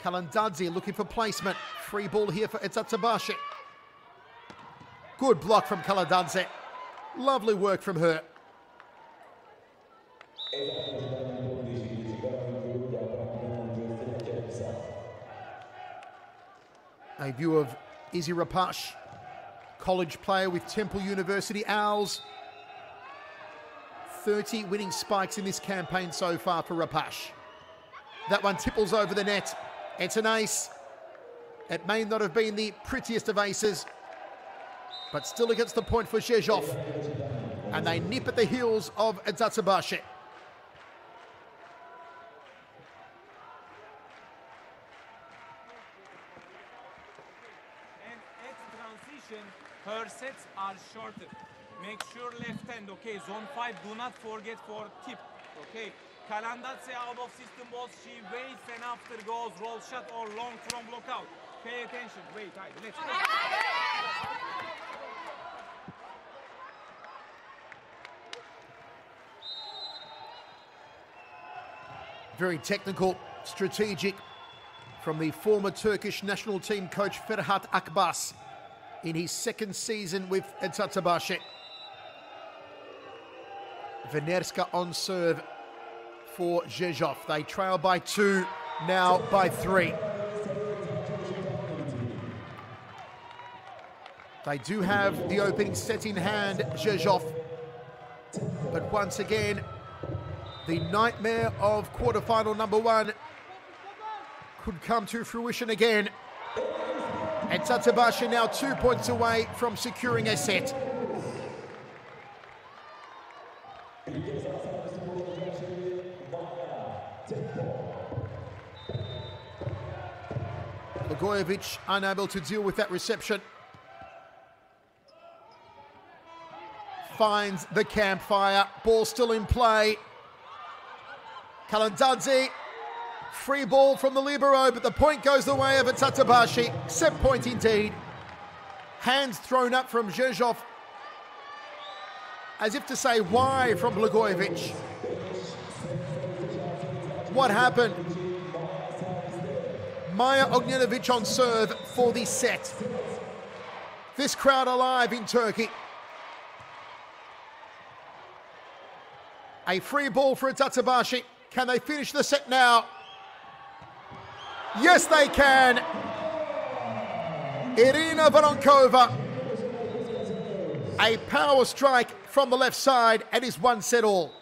Kalandadze looking for placement. Free ball here for Eczacıbaşı. Good block from Kalandadze. Lovely work from her. A view of Izzy Rapash, college player with Temple University Owls. 30 winning spikes in this campaign so far for Rapash. That one tipples over the net. It's an ace. It may not have been the prettiest of aces, but still against the point for Rzeszów. And they nip at the heels of transition, her sets are shorter. Make sure left hand, okay? Zone 5, do not forget for tip, okay? Kalandadze out of system balls, she waits and after goes roll shot or long from block out. Pay attention, wait, right, let's go. Very technical, strategic from the former Turkish national team coach Ferhat Akbaş in his second season with Eczacıbaşı. Wenerska on serve for Rzeszów. They trail by two, now by three. They do have the opening set in hand, Rzeszów. But once again, the nightmare of quarterfinal number one could come to fruition again. And Eczacıbaşı now two points away from securing a set. Unable to deal with that reception. Finds the campfire. Ball still in play. Kalandadze, free ball from the libero, but the point goes the way of Eczacıbaşı. Set point indeed. Hands thrown up from Rzeszów, as if to say why from Blagojevic. What happened? Maja Ognjenovic on serve for the set. This crowd alive in Turkey. A free ball for Eczacıbaşı. Can they finish the set now? Yes, they can. Irina Voronkova. A power strike from the left side and is one set all.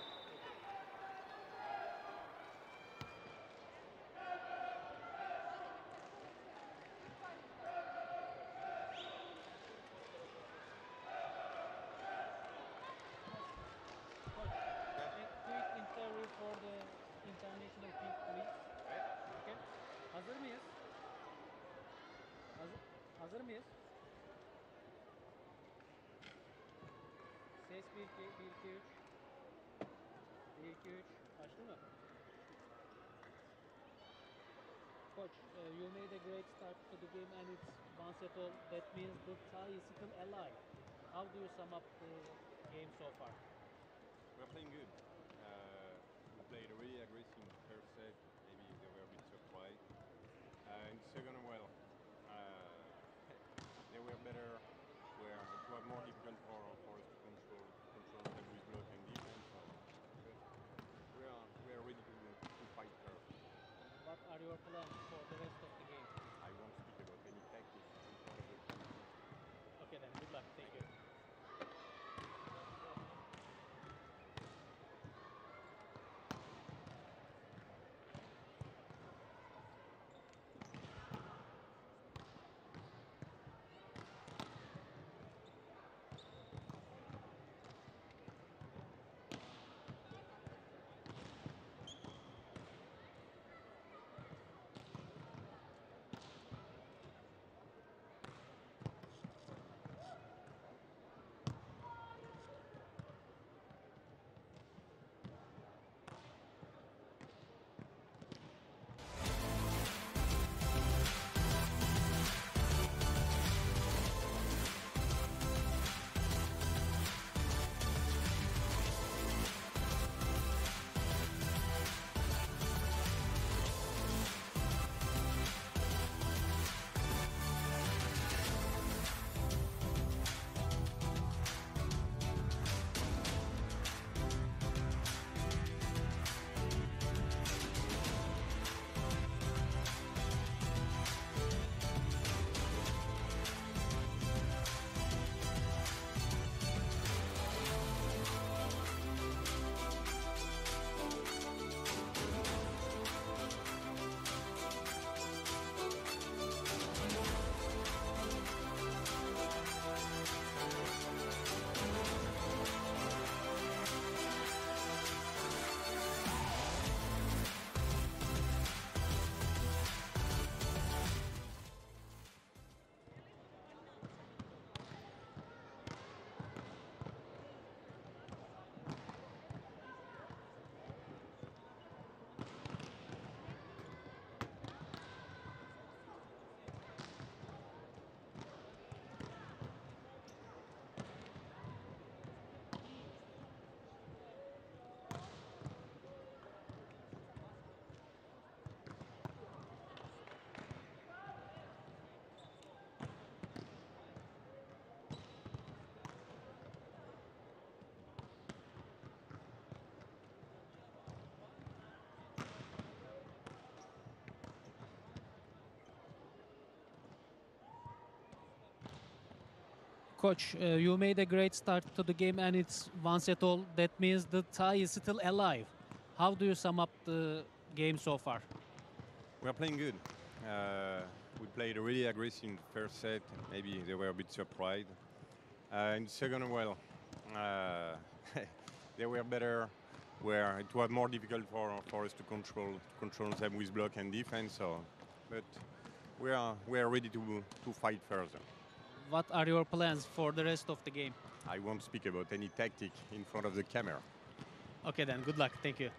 quick interview for the international team, please. Okay. Hazır mıyız? Hazır, hazır mıyız? Ses 1 2 1 2 3. 1 2 3. Açtı mı? Coach, uh, you made a great start to the game and it's one set all. That means the tie is still alive. How do you sum up the game so far? We're playing good. Uh, we played really aggressive first set. Maybe they were a bit surprised. Uh, in the second, well, uh, they were better. It was more difficult Coach, uh, you made a great start to the game and it's one set all. That means the tie is still alive. How do you sum up the game so far? We are playing good. Uh, we played really aggressive in the first set. Maybe they were a bit surprised. Uh, in the second, well, uh, they were better. Where it was more difficult for, for us to control to control them with block and defense. So, but we are we are ready to to fight further. What are your plans for the rest of the game? I won't speak about any tactic in front of the camera. Okay then, good luck. Thank you.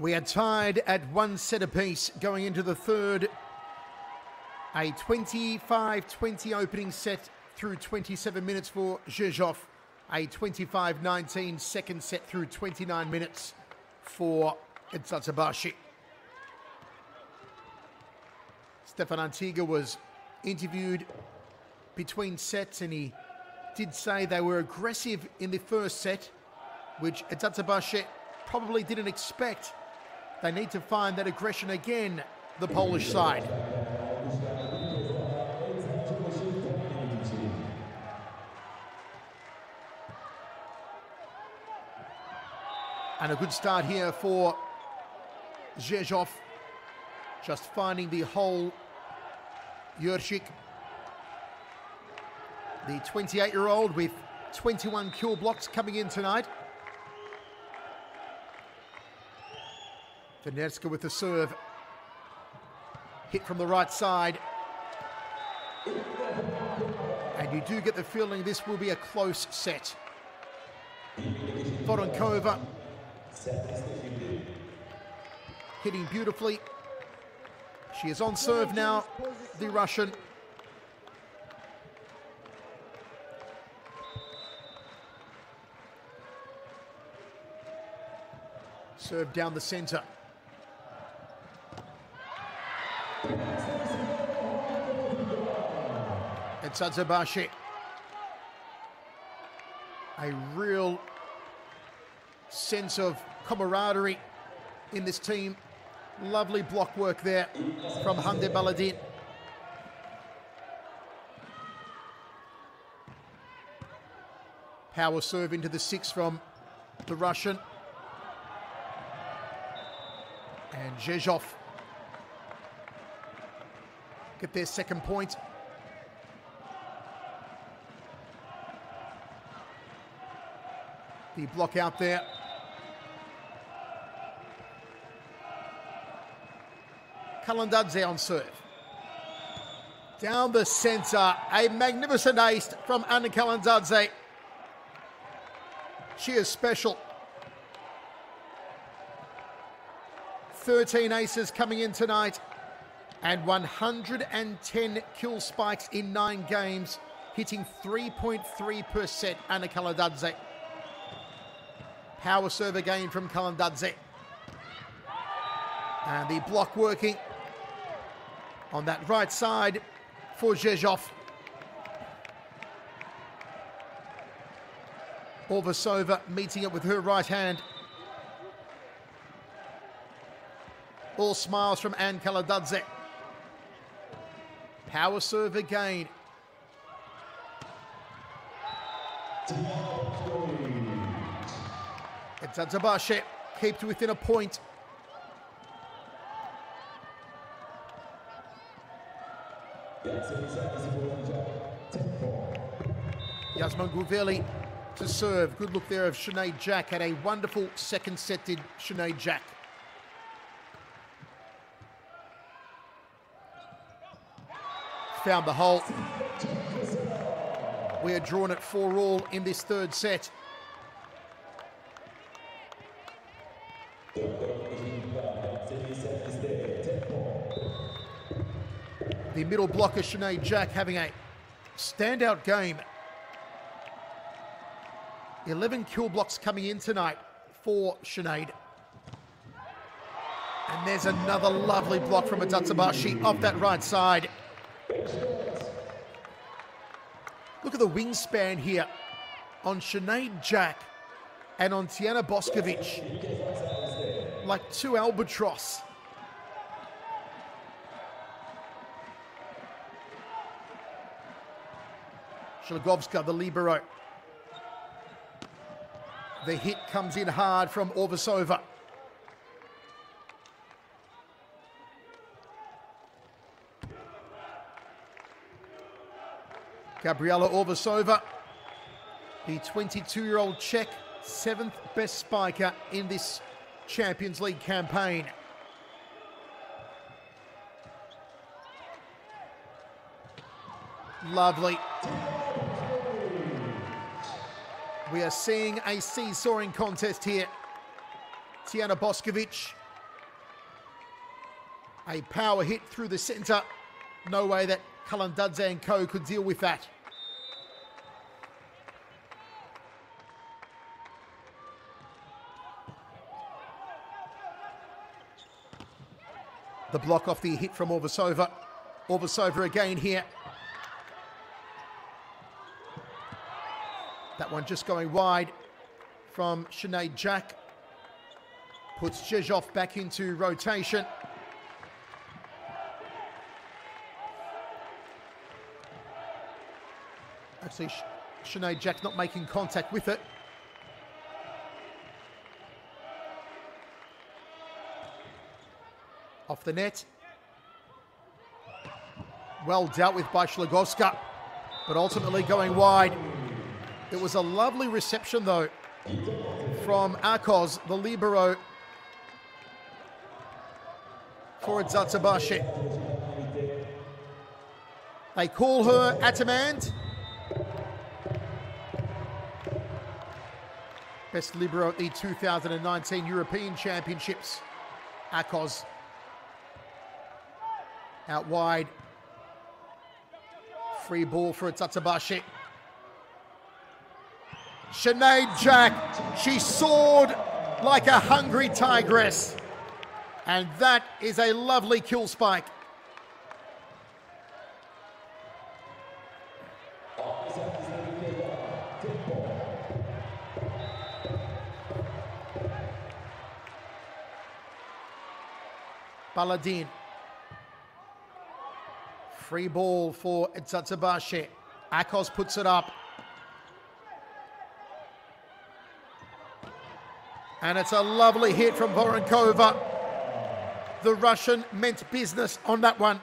We are tied at one set apiece going into the third. A 25 20 opening set through 27 minutes for Rzeszów. A 25 19 second set through 29 minutes for Eczacıbaşı. Stéphane Antiga was interviewed between sets and he did say they were aggressive in the first set, which Eczacıbaşı probably didn't expect. They need to find that aggression again, the Polish side. And a good start here for Rzeszów. Just finding the hole. Jurczyk. The 28-year-old with 21 kill blocks coming in tonight. Wenerska with the serve. Hit from the right side. And you do get the feeling this will be a close set. Voronkova hitting beautifully. She is on serve now, the Russian. Serve down the centre. It's. A real sense of camaraderie in this team. Lovely block work there from Hande Baladın. Power serve into the six from the Russian. And Rzeszów get their second point. The block out there. Kalandadze on serve. Down the centre, a magnificent ace from Anna Kalandadze. She is special. 13 aces coming in tonight and 110 kill spikes in nine games, hitting 3.3% Anna Kalandadze. Power serve again from Kalandadze. And the block working on that right side for Rzeszów. Orvošová meeting it with her right hand. All smiles from Anne Kalandadze. Power serve again. It's Eczacıbaşı, kept within a point. Yasmin Guveli to serve. Good look there of Sinead Jack. Had a wonderful second set, did Sinead Jack. Found the hole. We are drawn at four all in this third set. Middle blocker, Sinead Jack, having a standout game. 11 kill blocks coming in tonight for Sinead. And there's another lovely block from Eczacıbaşı off that right side. Look at the wingspan here on Sinead Jack and on Tijana Boskovic. Like two albatross. Szczygłowska, the libero. The hit comes in hard from Orvošová. Gabriela Orvošová, the 22-year-old Czech, seventh best spiker in this Champions League campaign. Lovely. We are seeing a seesawing contest here. Tijana Boskovic. A power hit through the centre. No way that Kalandadze and co could deal with that. The block off the hit from Orvošová. Orvošová again here. That one just going wide from Sinead Jack. Puts Rzeszów back into rotation. Actually, Sinead Jack's not making contact with it. Off the net. Well dealt with by Szczygłowska, but ultimately going wide. It was a lovely reception, though, from Aköz, the libero for Eczacıbaşı. They call her Atamand. Best libero at the 2019 European Championships. Aköz out wide. Free ball for Eczacıbaşı. Sinead Jack, she soared like a hungry tigress. And that is a lovely kill spike. Baladın. Free ball for Eczacıbaşı. Aköz puts it up. And it's a lovely hit from Voronkova. The Russian meant business on that one.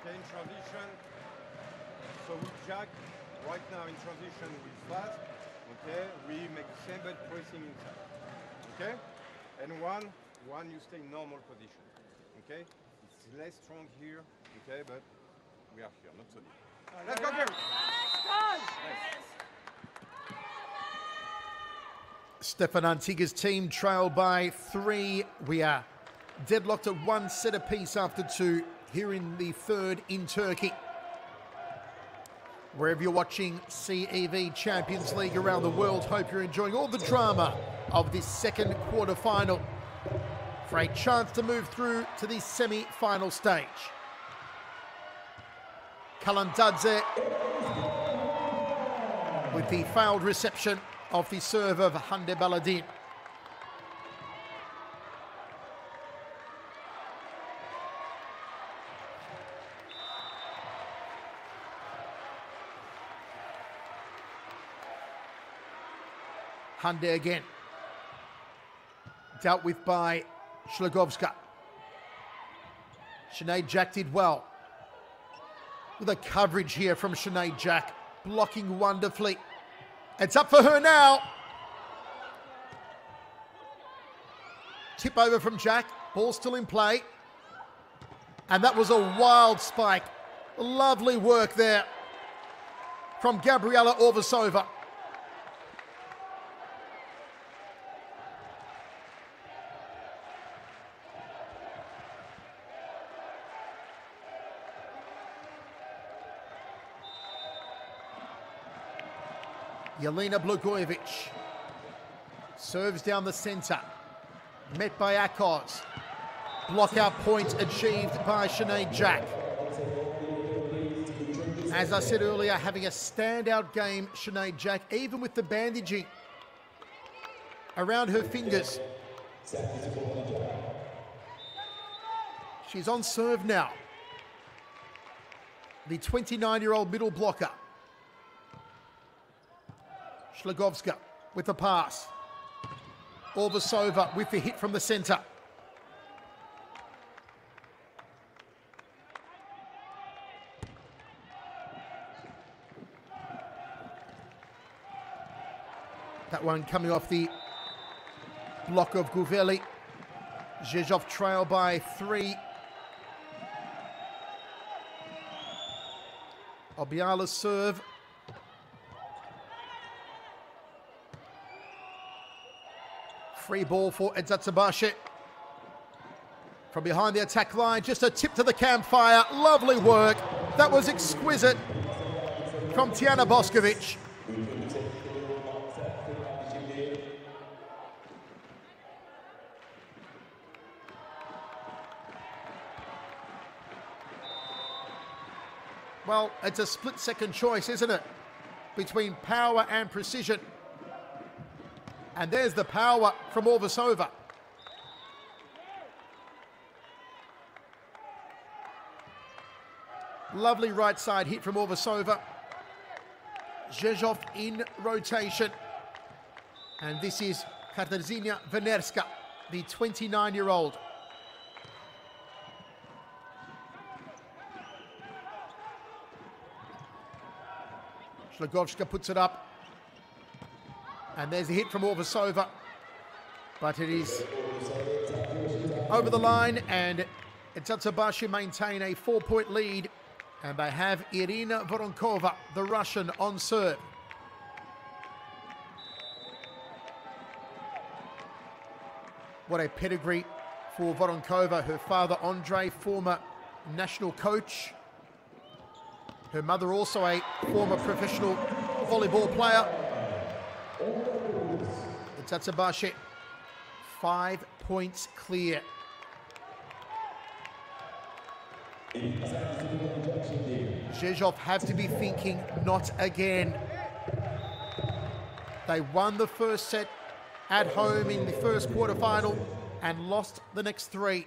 Okay, in transition. So with Jack, right now in transition with fast, okay, we make the same but pressing inside. Okay? And one, one you stay in normal position. Okay? It's less strong here, okay, but we are here, not so deep. Let's go, girls! Stéphane Antiga's team trail by three. We are deadlocked at one set apiece after two here in the third in Turkey. Wherever you're watching CEV Champions League around the world, hope you're enjoying all the drama of this second quarter final for a chance to move through to the semi final stage. Kalandadze with the failed reception of the serve of Hande Baladın. Hande again. Dealt with by Szczygłowska. Sinead Jack did well. With a coverage here from Sinead Jack, blocking wonderfully. It's up for her now. Tip over from Jack. Ball still in play. And that was a wild spike. Lovely work there from Gabriela Orvošová. Jelena Blagojevic serves down the centre. Met by Aköz. Blockout point achieved by Sinead Jack. As I said earlier, having a standout game, Sinead Jack, even with the bandaging around her fingers. She's on serve now. The 29 year old middle blocker. Szczygłowska with the pass. Orvošová with the hit from the centre. That one coming off the block of Guveli. Rzeszów trail by three. Obiała's serve. Free ball for Eczacıbaşı. From behind the attack line, just a tip to the campfire. Lovely work. That was exquisite from Tijana Boskovic. Well, it's a split second choice, isn't it? Between power and precision. And there's the power from Orvošová. Lovely right side hit from Orvošová. Rzeszów in rotation. And this is Katarzyna Wenerska, the 29-year-old. Szczygłowska puts it up. And there's a hit from Orvošová. But it is over the line, and Eczacıbaşı maintain a four point lead. And they have Irina Voronkova, the Russian, on serve. What a pedigree for Voronkova. Her father, Andre, former national coach. Her mother, also a former professional volleyball player. It's Eczacıbaşı. Five points clear. Rzeszów have to be thinking, not again. They won the first set at home in the first quarterfinal and lost the next three.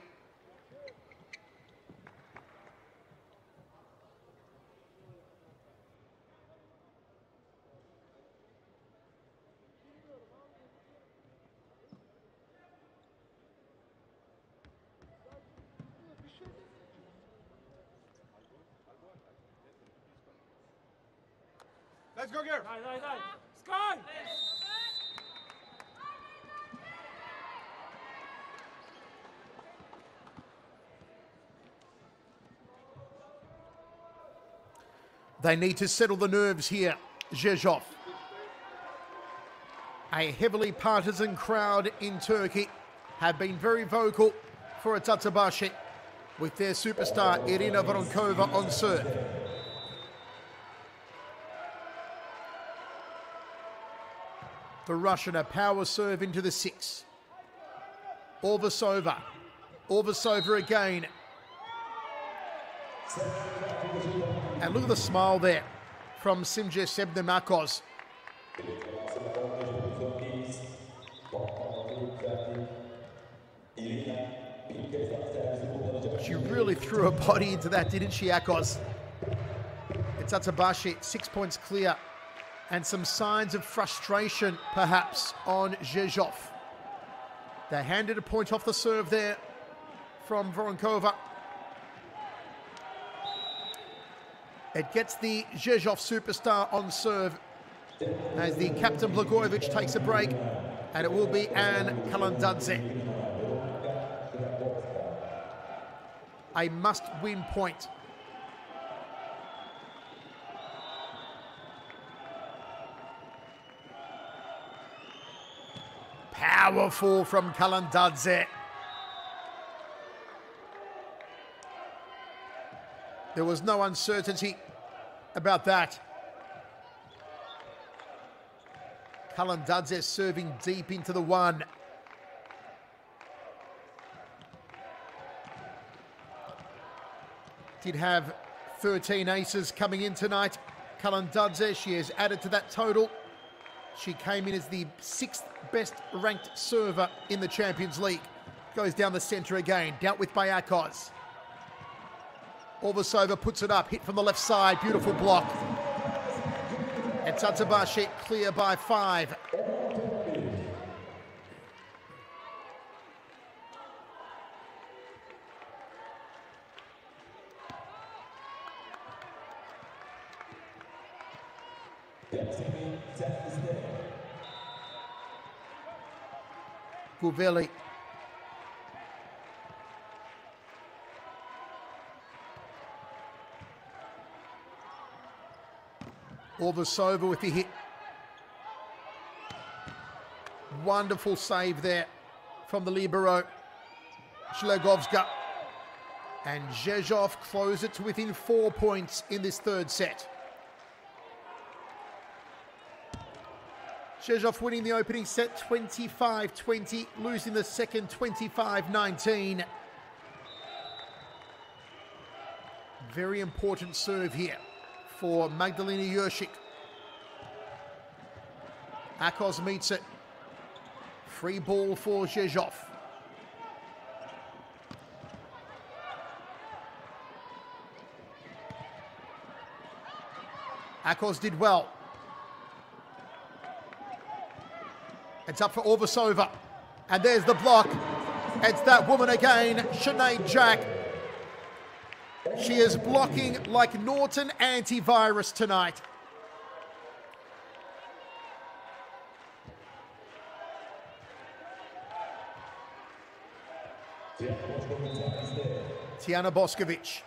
They need to settle the nerves here, Rzeszów. A heavily partisan crowd in Turkey have been very vocal for Eczacıbaşı with their superstar Irina Voronkova on serve. The Russian a power serve into the six. Orvošová. Orvošová again. And look at the smile there from Simge Şebnem Aköz. She really threw her body into that, didn't she, Aköz? It's Eczacıbaşı, six points clear. And some signs of frustration, perhaps, on Rzeszów. They handed a point off the serve there from Voronkova. It gets the Rzeszów superstar on serve as the captain Blagojevic takes a break, and it will be Anne Kalandadze. A must-win point. Powerful from Kalandadze. There was no uncertainty about that. Kalandadze serving deep into the one. Did have 13 aces coming in tonight. Kalandadze, she has added to that total. She came in as the sixth best ranked server in the Champions League. Goes down the centre again, dealt with by Aköz. Orvošová puts it up, hit from the left side, beautiful block. And Eczacıbaşı clear by five. Guveli. Orvošová with the hit. Wonderful save there from the libero, Szczygłowska. And Rzeszów close it to within four points in this third set. Rzeszów winning the opening set 25-20, losing the second 25-19. Very important serve here for Magdalena Jurczyk. Aköz meets it. Free ball for Rzeszów. Aköz did well. It's up for Orvošová. And there's the block. It's that woman again, Sinead Jack. She is blocking like Norton antivirus tonight. Tijana Boskovic.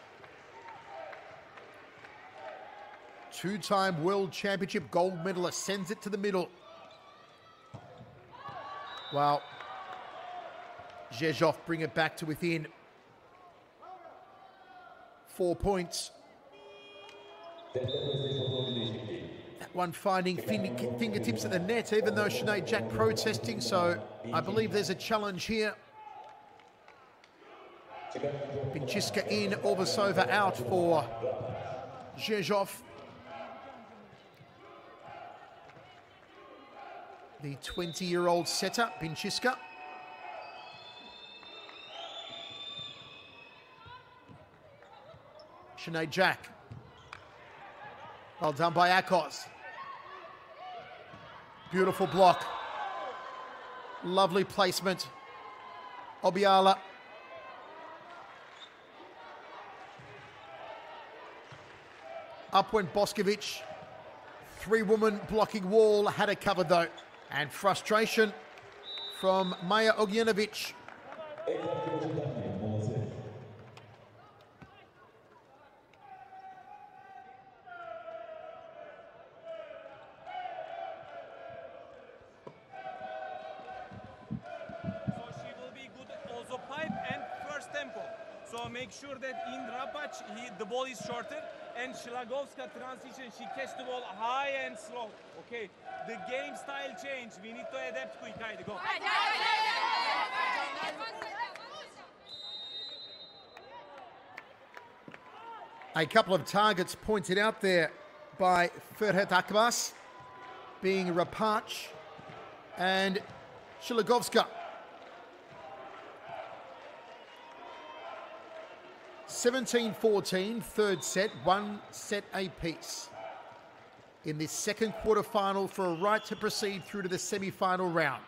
Two time world championship gold medalist sends it to the middle. Well, Rzeszów bring it back to within four points. That one finding fingertips at the net, even though Sinead Jack protesting. So I believe there's a challenge here. Pinchiska in, Orvošová out for Rzeszów. The 20-year-old setter, Pinchiska. Sinead Jack. Well done by Aköz. Beautiful block. Lovely placement. Obiała. Up went Boskovic. Three woman blocking wall. Had it covered though. And frustration from Maja Ognjenovic. So she will be good also pipe and first tempo. So make sure that in Rapacz he, the ball is shorter and Szlagowska transition she catch the ball high and slow. Okay, the game style change. We need to adapt quick. Haydi go. A couple of targets pointed out there by Ferhat Akbaş, being Rapacz and Szlagowska. 17-14, third set, one set apiece. In this second quarterfinal for a right to proceed through to the semi-final round.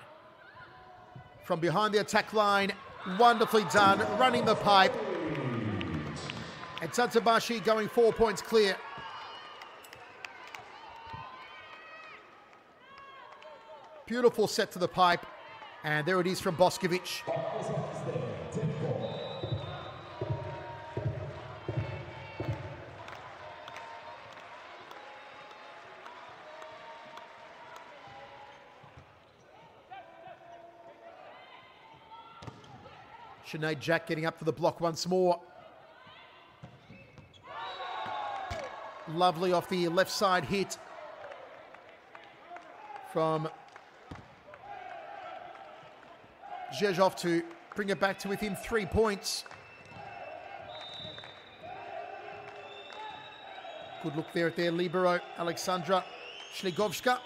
From behind the attack line, wonderfully done, running the pipe. And Eczacıbaşı going four points clear. Beautiful set to the pipe. And there it is from Boskovic. Sinead Jack getting up for the block once more. Lovely off the left side hit from Rzeszów to bring it back to within three points. Good look there at their libero, Alexandra Szczygłowska.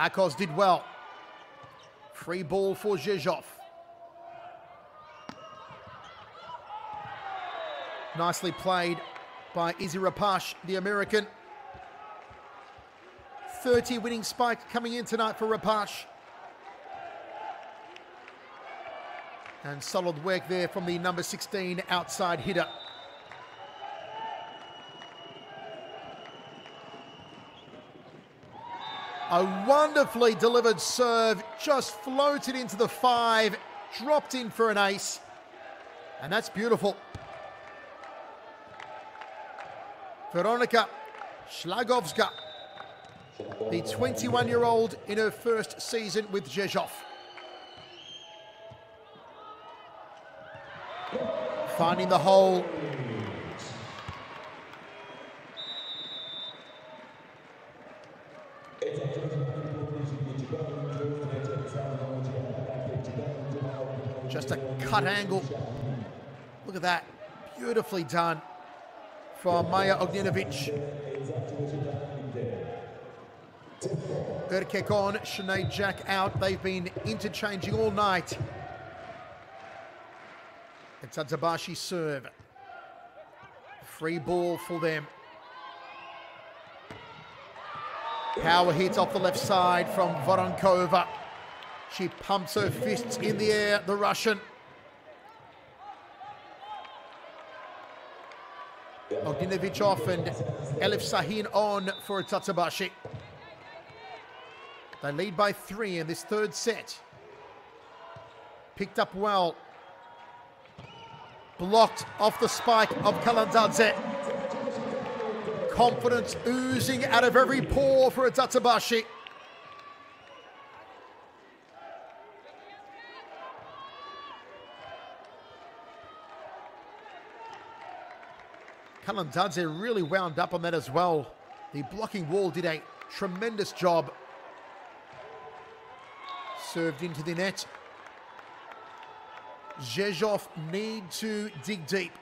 Aköz did well. Free ball for Rzeszów. Nicely played by Izzy Rapacz, the American. 30 winning spike coming in tonight for Rapacz. And solid work there from the number 16 outside hitter. A wonderfully delivered serve, just floated into the five, dropped in for an ace. And that's beautiful. Veronika Szlagowska, the 21 year old in her first season with Rzeszów. Finding the hole. Angle. Look at that. Beautifully done from Maja Ognjenovic. Erkek on, Sinead Jack out. They've been interchanging all night. It's Eczacıbaşı serve. Free ball for them. Power hits off the left side from Voronkova. She pumps her fists in the air, the Russian. Ognjenovic off and Elif Sahin on for Eczacıbaşı. They lead by three in this third set. Picked up well. Blocked off the spike of Kalandadze. Confidence oozing out of every pore for Eczacıbaşı. Kalandadze really wound up on that as well. The blocking wall did a tremendous job. Served into the net. Rzeszów need to dig deep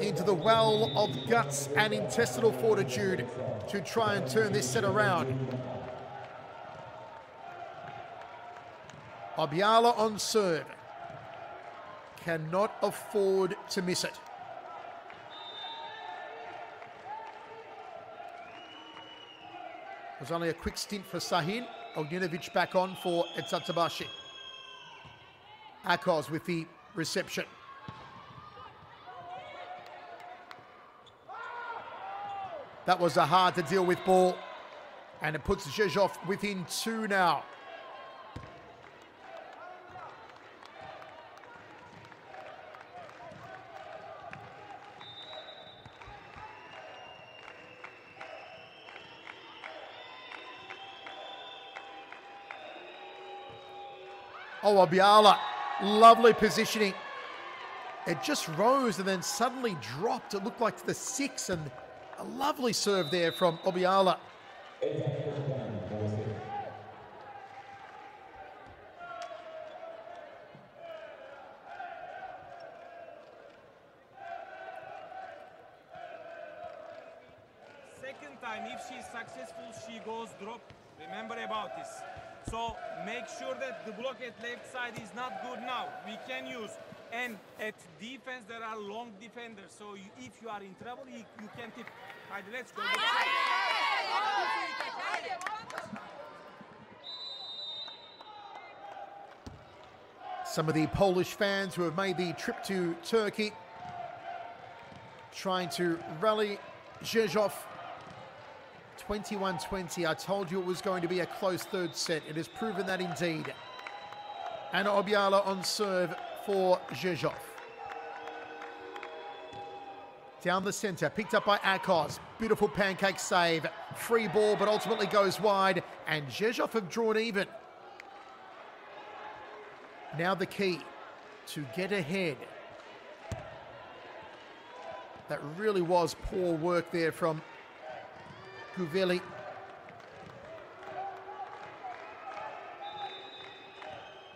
into the well of guts and intestinal fortitude to try and turn this set around. Obiała on serve. Cannot afford to miss it. Was only a quick stint for Sahin. Ognjenovic back on for Eczacıbaşı. Aköz with the reception. That was a hard to deal with ball. And it puts Rzeszów within two now. Oh, Obiała, lovely positioning. It just rose and then suddenly dropped. It looked like the six and a lovely serve there from Obiała. Second time, if she is successful, she goes drop. Remember about this. So make sure that the block at left side is not good now. We can use. And at defense, there are long defenders. So you, if you are in trouble, you, you can tip. Hadi, let's go. Some of the Polish fans who have made the trip to Turkey trying to rally Rzeszów 21-20. I told you it was going to be a close third set. It has proven that indeed. And Obiała on serve for Rzeszów. Down the center, picked up by Aköz. Beautiful pancake save. Free ball, but ultimately goes wide. And Rzeszów have drawn even. Now the key to get ahead. That really was poor work there from Guveli.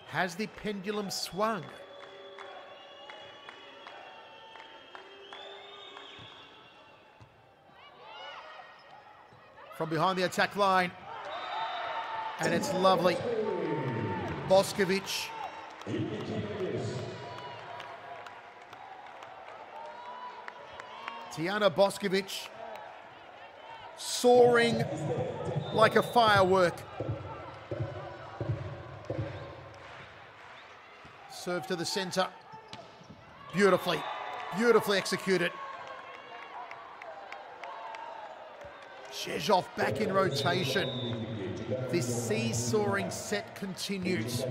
Has the pendulum swung? From behind the attack line. And it's lovely. Boskovic. Tijana Boskovic soaring like a firework. Serve to the center. Beautifully, beautifully executed. Rzeszów back in rotation. This seesawing set continues.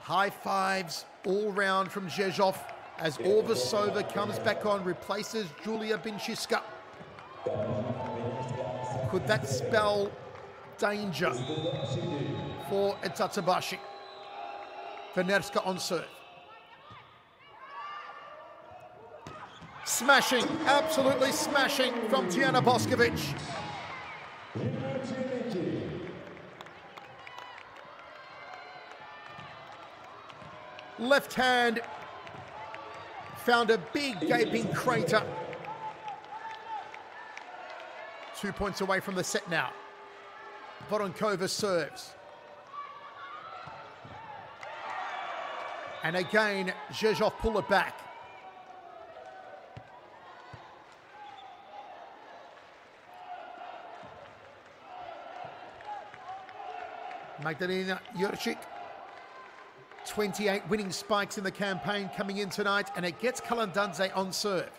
High fives all round from Rzeszów as Orvošová comes back on, replaces Julia Binshiska. Could that spell danger for Eczacıbaşı? Wenerska on serve. Smashing, absolutely smashing from Tijana Boskovic. Left hand found a big gaping crater. Two points away from the set now. Voronkova serves. And again, Rzeszów pull it back. Magdalena Jurczyk 28 winning spikes in the campaign coming in tonight, and it gets Kalandadze on serve.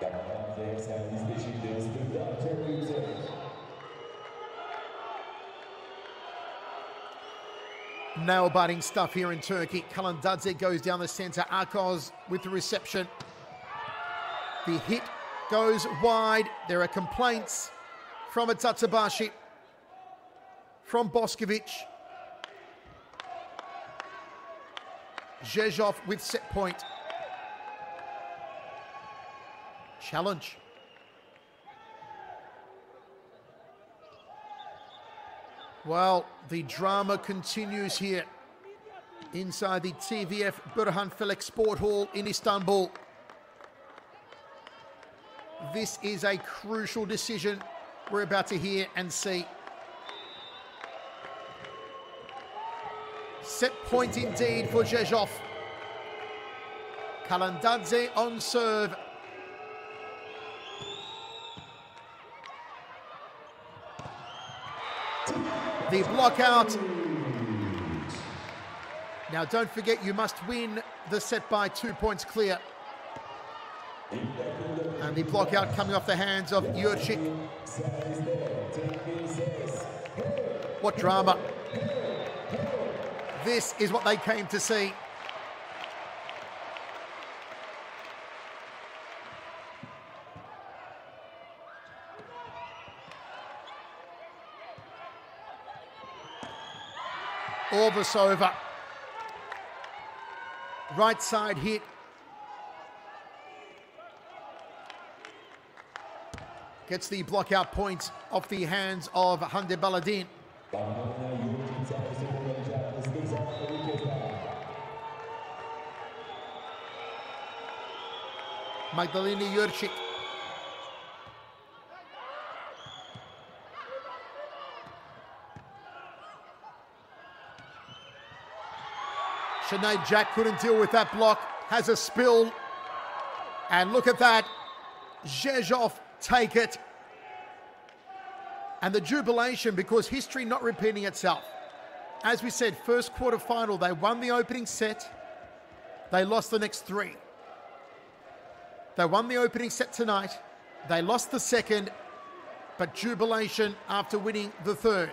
Kalandadze servis peşinde ıslıklar çok yüksek. Nail biting stuff here in Turkey. Cullen Kalandadze goes down the centre. Aköz with the reception. The hit goes wide. There are complaints from Eczacıbaşı, from Boskovic. Rzeszów with set point. Challenge. Well, the drama continues here inside the TVF Burhan Felek Sport Hall in Istanbul. This is a crucial decision we're about to hear and see. Set point indeed for Rzeszów. Kalandadze on serve. The block out. Now don't forget you must win the set by two points clear. And the block out coming off the hands of Jurczyk. What drama. This is what they came to see. Orvošová. Right side hit. Gets the block out point off the hands of Hande Baladın. Magdalena Jurczyk. Sinead Jack couldn't deal with that block, has a spill. And look at that. Rzeszów take it. And the jubilation because history not repeating itself. As we said, first quarter final, they won the opening set. They lost the next three. They won the opening set tonight. They lost the second, but jubilation after winning the third.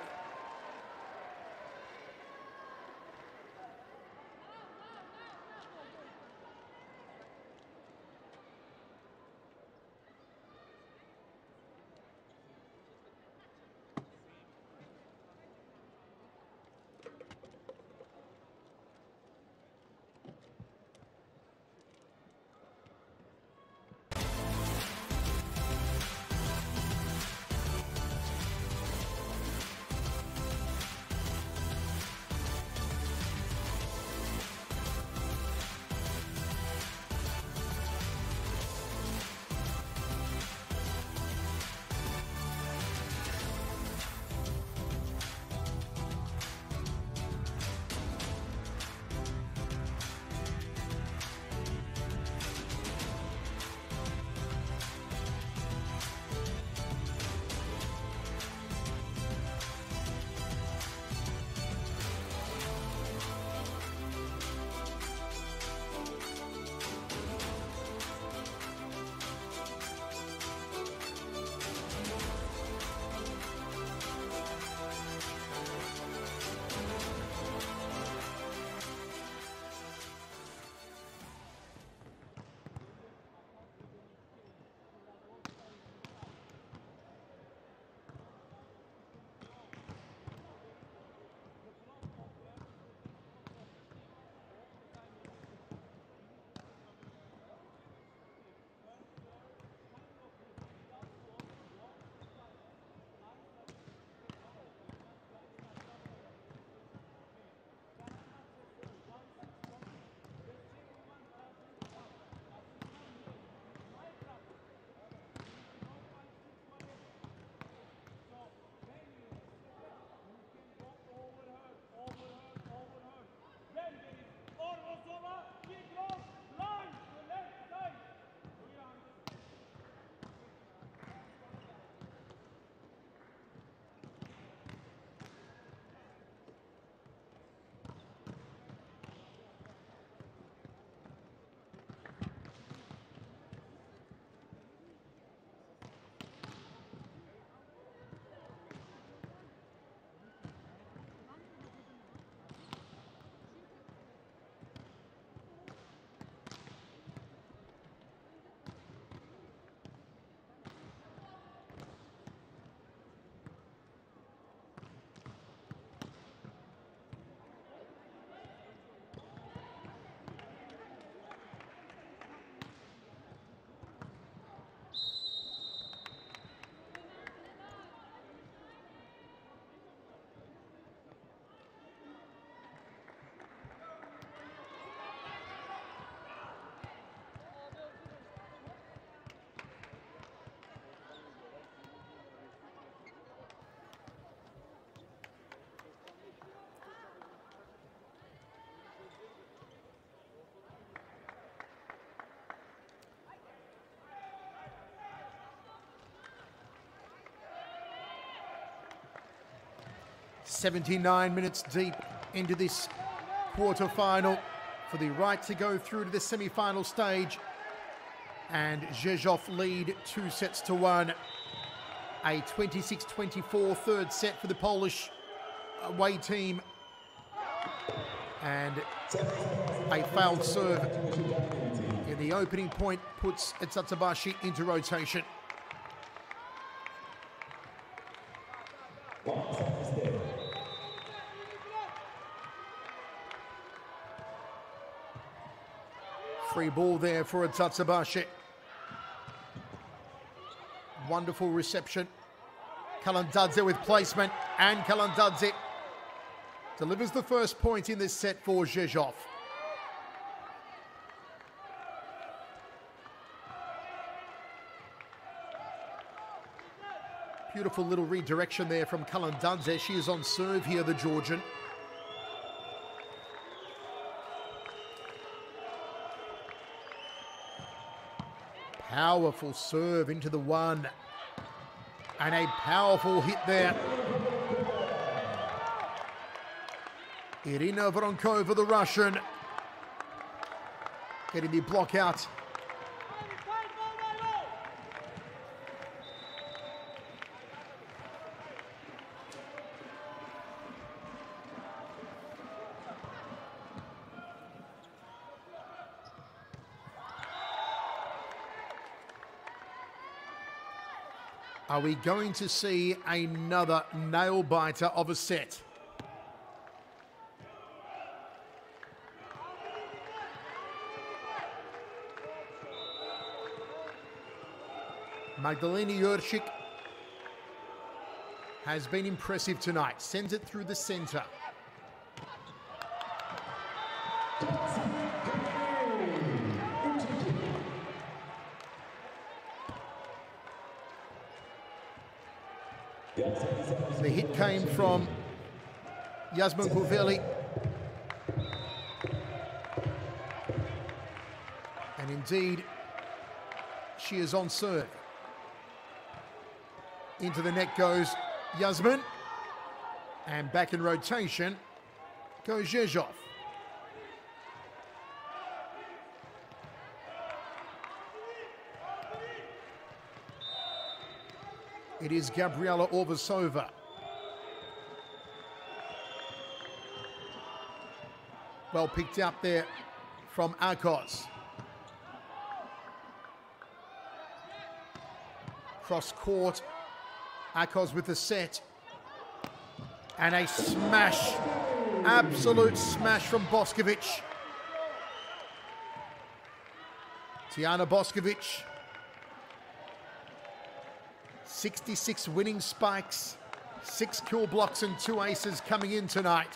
79 minutes deep into this quarter-final for the right to go through to the semi-final stage. And Rzeszów lead two sets to one. A 26-24 third set for the Polish away team. And a failed serve in the opening point puts Eczacıbaşı into rotation. Ball there for Eczacıbaşı. Wonderful reception. Kalandadze with placement, and Kalandadze delivers the first point in this set for Rzeszów. Beautiful little redirection there from Kalandadze. She is on serve here, the Georgian. Powerful serve into the one. And a powerful hit there. Irina Voronkova, the Russian, getting the block out. Are we going to see another nail biter of a set? Magdalena Jurczyk has been impressive tonight. Sends it through the centre. The hit came from Yasmin Guveli. And indeed, she is on serve. Into the net goes Yasmin. And back in rotation goes Rzeszów. It is Gabriela Orvošová. Well picked up there from Aköz. Cross court. Aköz with the set. And a smash. Absolute smash from Boskovic. Tijana Boskovic 66 winning spikes, six kill blocks and two aces coming in tonight.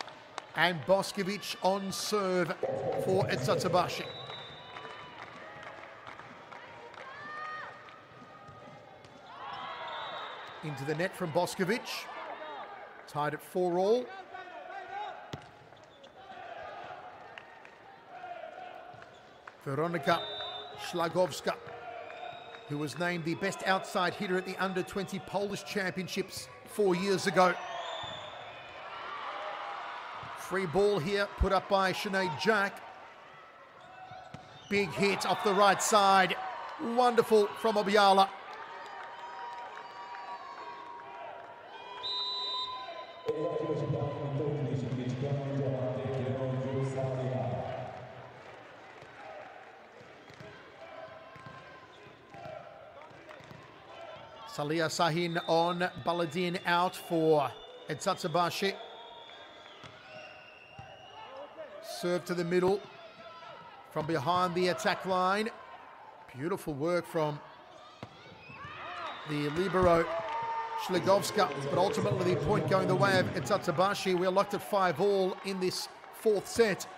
And Boskovic on serve for Eczacıbaşı. Into the net from Boskovic. Tied at four all. Veronika Szlagowska who was named the best outside hitter at the under 20 Polish Championships four years ago. Free ball here put up by Sinead Jack. Big hit off the right side. Wonderful from Obiała. Salia Sahin on, Baladın out for Eczacıbaşı. Serve to the middle from behind the attack line. Beautiful work from the libero Szlagowska, but ultimately the point going the way of Eczacıbaşı. We're locked at five all in this fourth set.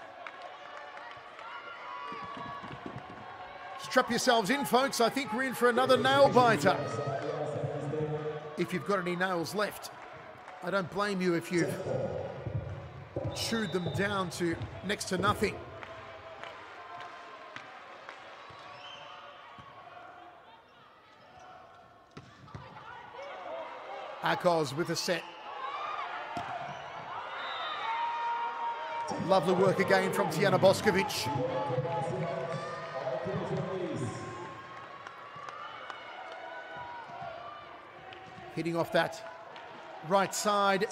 Strap yourselves in, folks. I think we're in for another nail biter if you've got any nails left. I don't blame you if you've chewed them down to next to nothing. Aköz with a set. Lovely work again from Tijana Boskovic. Hitting off that right side.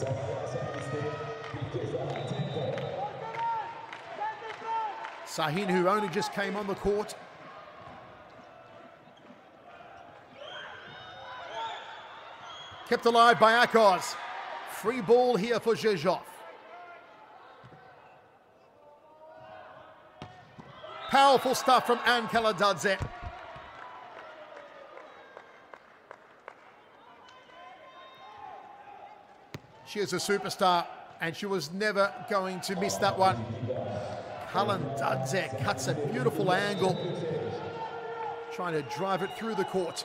Sahin, who only just came on the court. Kept alive by Aköz. Free ball here for Rzeszów. Powerful stuff from Anne Kalandadze. She is a superstar and she was never going to miss that one. Kalandadze cuts a beautiful angle, trying to drive it through the court.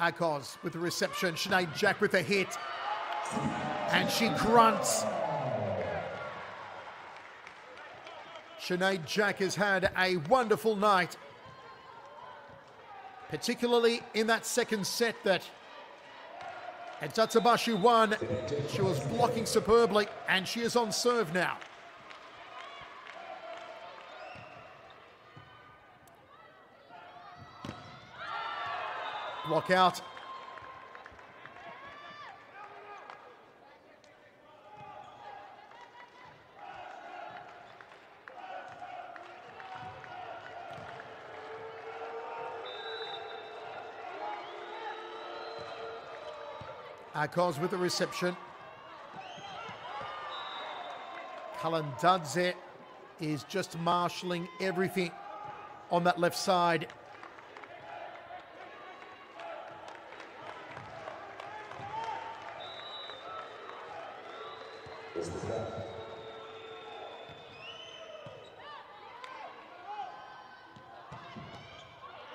Aköz with the reception. Sinead Jack with a hit. And she grunts. Sinead Jack has had a wonderful night. Particularly in that second set that Eczacıbaşı won. She was blocking superbly and she is on serve now. Block out. Aköz with the reception. Cullen Kalandadze is just marshalling everything on that left side.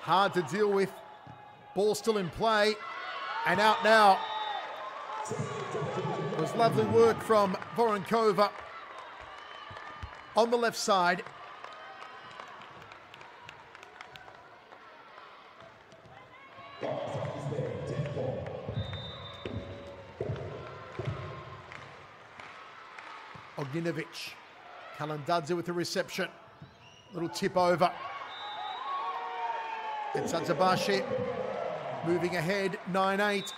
Hard to deal with. Ball still in play. And out now. It was lovely work from Voronkova on the left side. Ognjenovic. Kalandadze with the reception. Little tip over. And Eczacıbaşı moving ahead 9-8.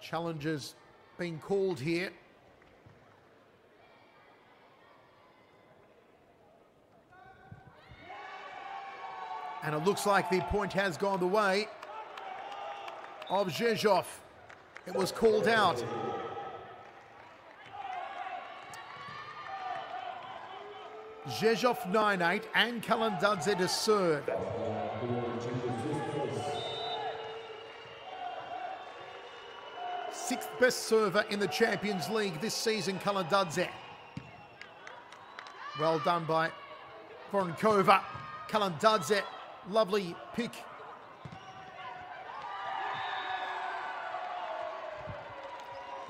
Challenges being called here. And it looks like the point has gone the way of Rzeszów. It was called out. Rzeszów 9-8 and Kalandadze to serve. Best server in the Champions League this season, Kalandadze. Well done by Voronkova. Kalandadze, lovely pick.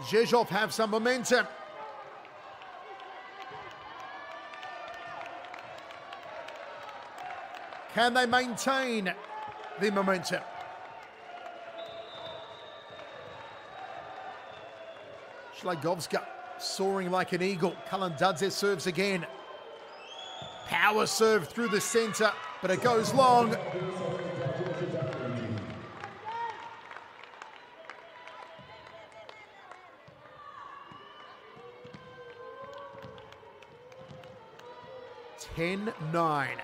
Rzeszów have some momentum. Can they maintain the momentum? Szlagowska soaring like an eagle. Kalandadze serves again. Power serve through the centre, but it goes long. Ten nine.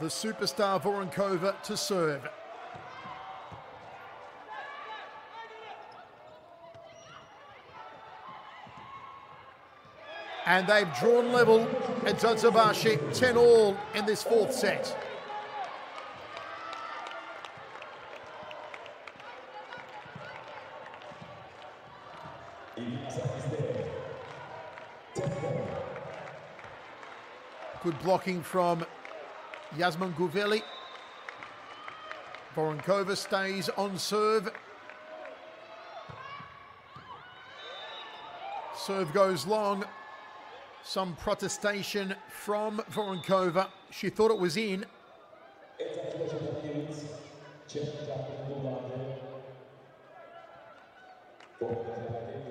The superstar Voronkova to serve. And they've drawn level at Eczacıbaşı, 10 all in this fourth set. Good blocking from Yasmin Guveli. Voronkova stays on serve. Serve goes long. Some protestation from Voronkova. She thought it was in.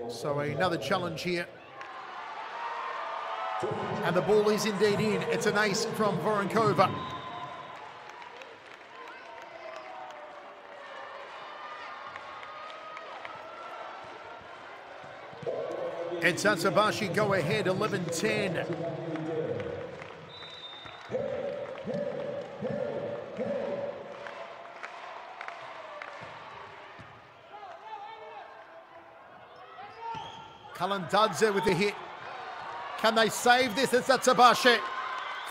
So another challenge here. And the ball is indeed in. It's an ace from Voronkova. And Eczacıbaşı go ahead 11 10. Cullen Kalandadze with the hit. Can they save this? It's Eczacıbaşı.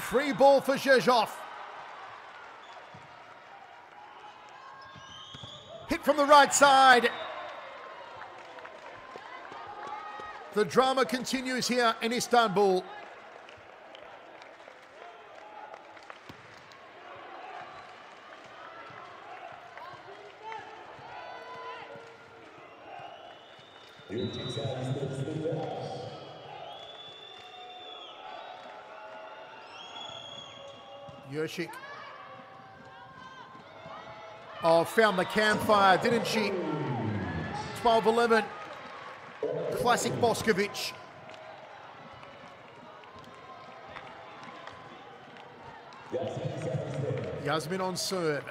Free ball for Rzeszów. Hit from the right side. The drama continues here in Istanbul. Jurczyk. Oh, found the campfire, didn't she? 12 11. Classic Boskovic. Yasmin on serve.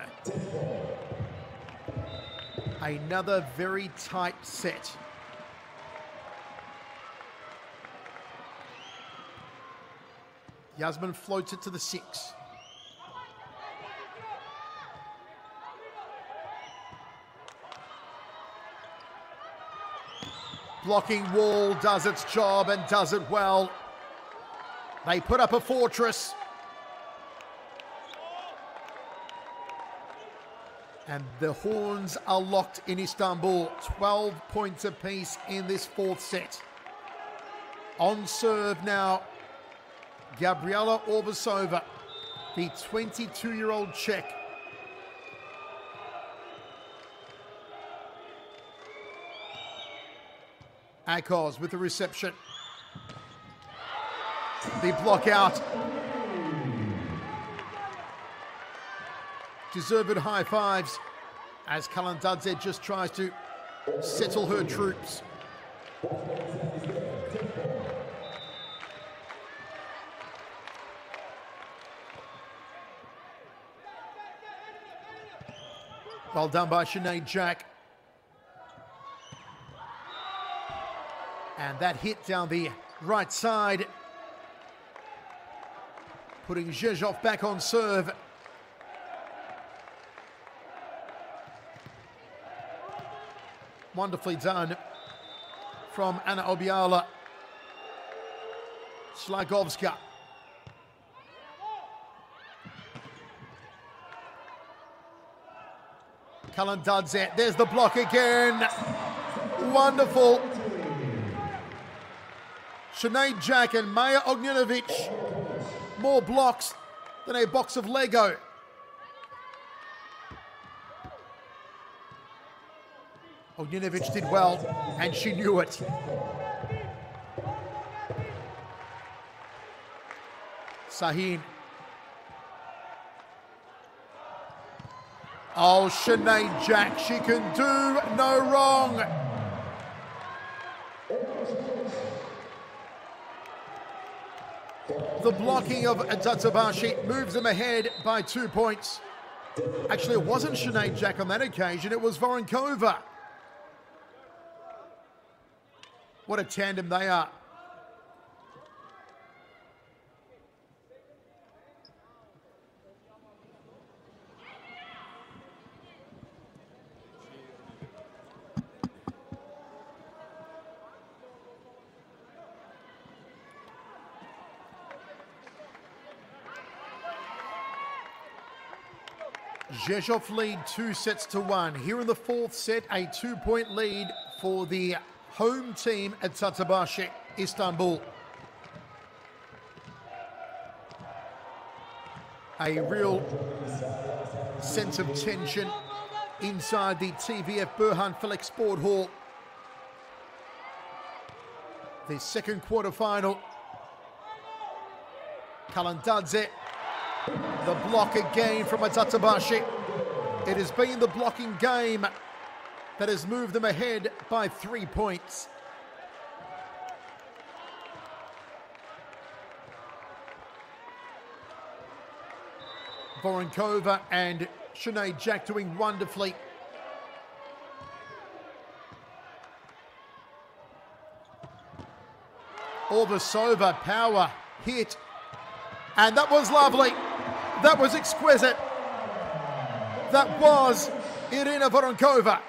Another very tight set. Yasmin floats it to the six. Blocking wall does its job and does it well. They put up a fortress. And the horns are locked in Istanbul. 12 points apiece in this fourth set. On serve now, Gabriela Orvošová, the 22 year old Czech. Aköz with the reception. The block out. Deserved high fives as Kalandadze just tries to settle her troops. Well done by Sinead Jack. And that hit down the right side, putting Rzeszów back on serve. Wonderfully done from Anna Obiała. Szlagowska. Kalandadze, there's the block again. Wonderful. Sinead Jack and Maja Ognjenovic. More blocks than a box of Lego. Ognjenovic did well, and she knew it. Sahin. Oh, Sinead Jack, she can do no wrong. The blocking of Eczacıbaşı moves them ahead by two points. Actually, it wasn't Sinead Jack on that occasion, it was Voronkova. What a tandem they are. Rzeszów lead two sets to one. Here in the fourth set, a two-point lead for the home team at Eczacıbaşı, Istanbul. A real sense of tension inside the TVF Burhan Felek Sport Hall. the second quarter final. Kalandadze, the block again from Eczacıbaşı. It has been the blocking game that has moved them ahead by three points. Voronkova and Sinead Jack doing wonderfully. Orvošová, power, hit. And that was lovely. That was exquisite. That was Irina Voronkova.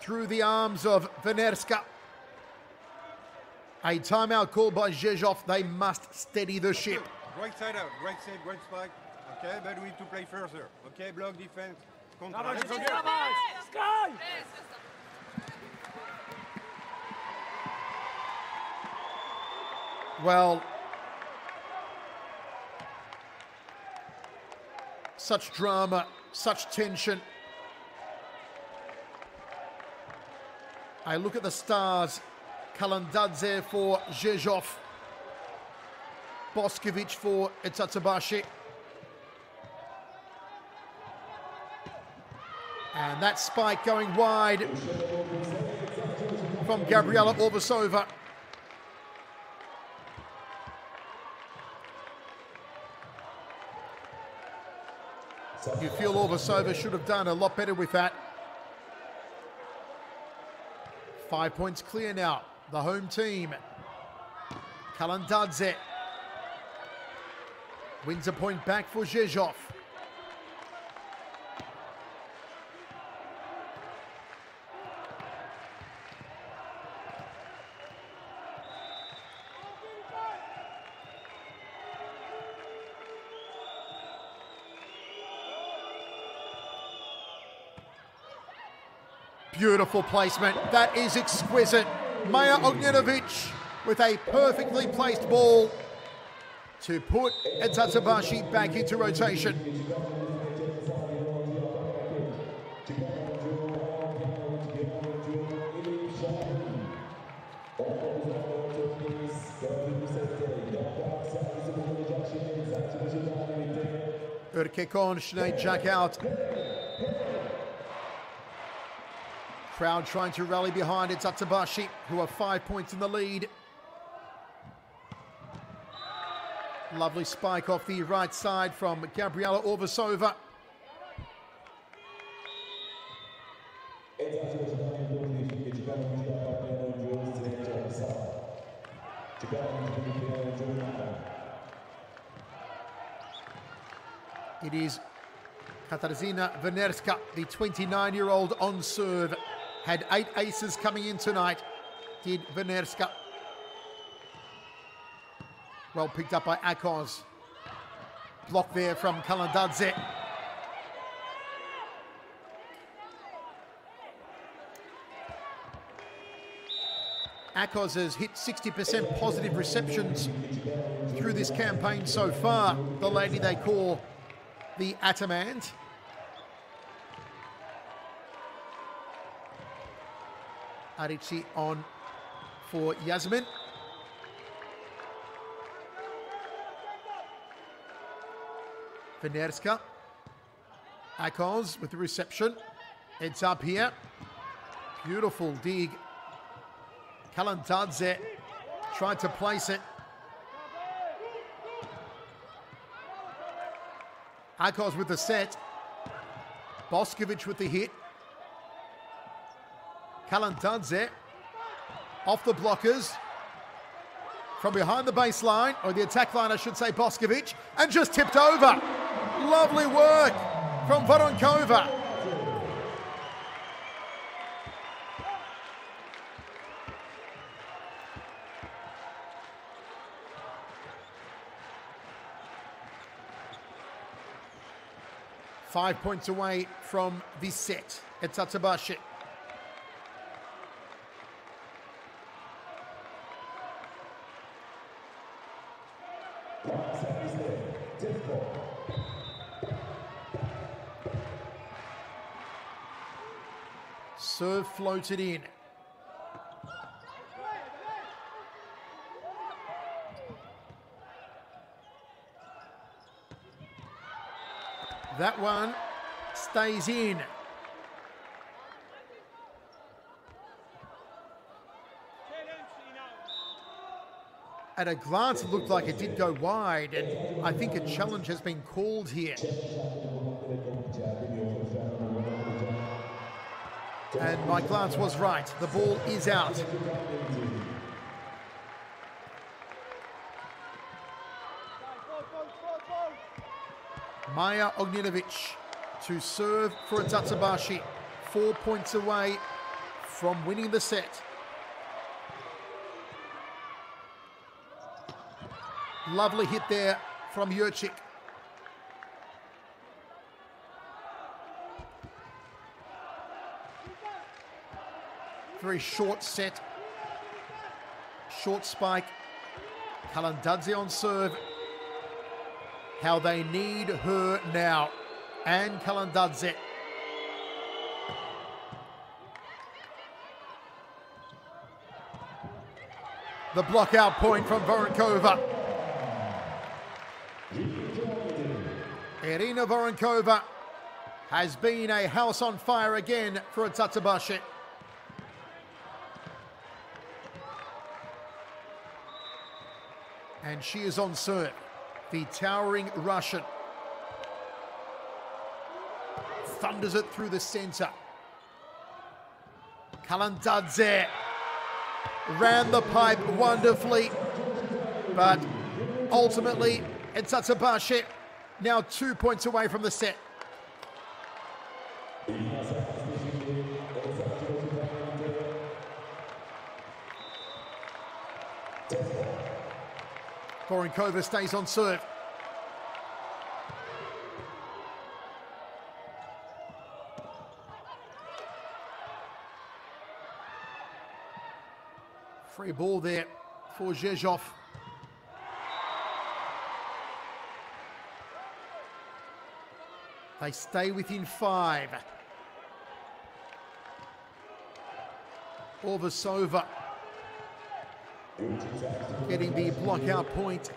Through the arms of Wenerska. A timeout called by Rzeszów. They must steady the ship. Right side out, right side, right spike. Okay, but we need to play further. Okay, block defense. Contra. Dawaj, Let's go. dzieci, dawaj! Sky! Well, such drama, such tension. I look at the stars. Kalandadze for Rzeszów. Boskovic for Eczacıbaşı. And that spike going wide from Gabriela Orvošová. You feel Orvošová should have done a lot better with that. Five points clear now. The home team. Kalandadze wins a point back for Rzeszów. Beautiful placement. That is exquisite. Maja Ognjenovic with a perfectly placed ball to put Eczacıbaşı back into rotation. Urkekon Sinead Jack out. Crowd trying to rally behind it. Eczacıbaşı, who are five points in the lead. Lovely spike off the right side from Gabriela Orvošová. It is Katarzyna Wenerska, the 29-year-old on serve, had eight aces coming in tonight, did Wenerska. Well picked up by Aköz. Block there from Kalandadze. Aköz has hit 60% positive receptions through this campaign so far. The lady they call the Atamant. Arıcı on for Yasmin. Wenerska. Aköz with the reception. It's up here. Beautiful dig. Kalandadze tried to place it. Aköz with the set. Boskovic with the hit. Kalandadze off the blockers. From behind the baseline, or the attack line, I should say, Boskovic, and just tipped over. Lovely work from Voronkova. Five points away from the set at Eczacıbaşı. Floated in. That one stays in. At a glance, it looked like it did go wide, and I think a challenge has been called here. And my glance was right. The ball is out. Maja Ognjenovic to serve for Eczacıbaşı. Four points away from winning the set. Lovely hit there from Jurczyk. Very short set. Short spike. Kalandadze on serve. How they need her now. And Kalandadze. The block out point from Voronkova. Irina Voronkova has been a house on fire again for Eczacıbaşı. And she is on serve. The towering Russian. Thunders it through the center. Kalandadze ran the pipe wonderfully, but ultimately it's Eczacıbaşı now two points away from the set. Voronkova stays on serve. Free ball there for Rzeszów. They stay within five. Orvošová getting the block out point.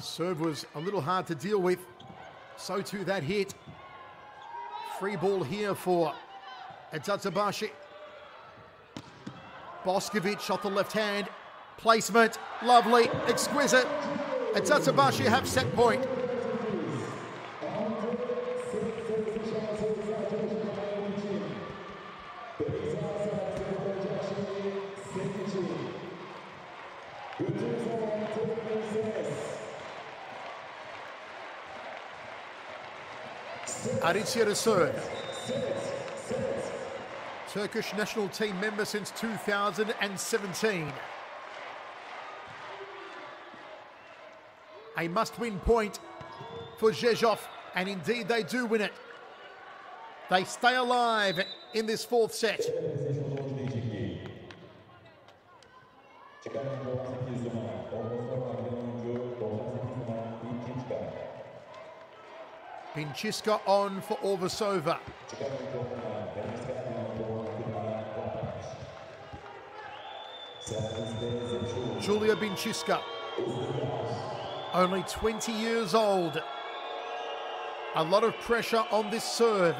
Serve was a little hard to deal with. So too that hit. Free ball here for Eczacıbaşı. Boskovic off the left hand. Placement, lovely, exquisite. Eczacıbaşı have set point. Serve. Turkish national team member since 2017. A must-win point for Rzeszów, and indeed they do win it. They stay alive in this fourth set. Pinchiska on for Orvošová. Julia Binchiska, only 20 years old. A lot of pressure on this serve.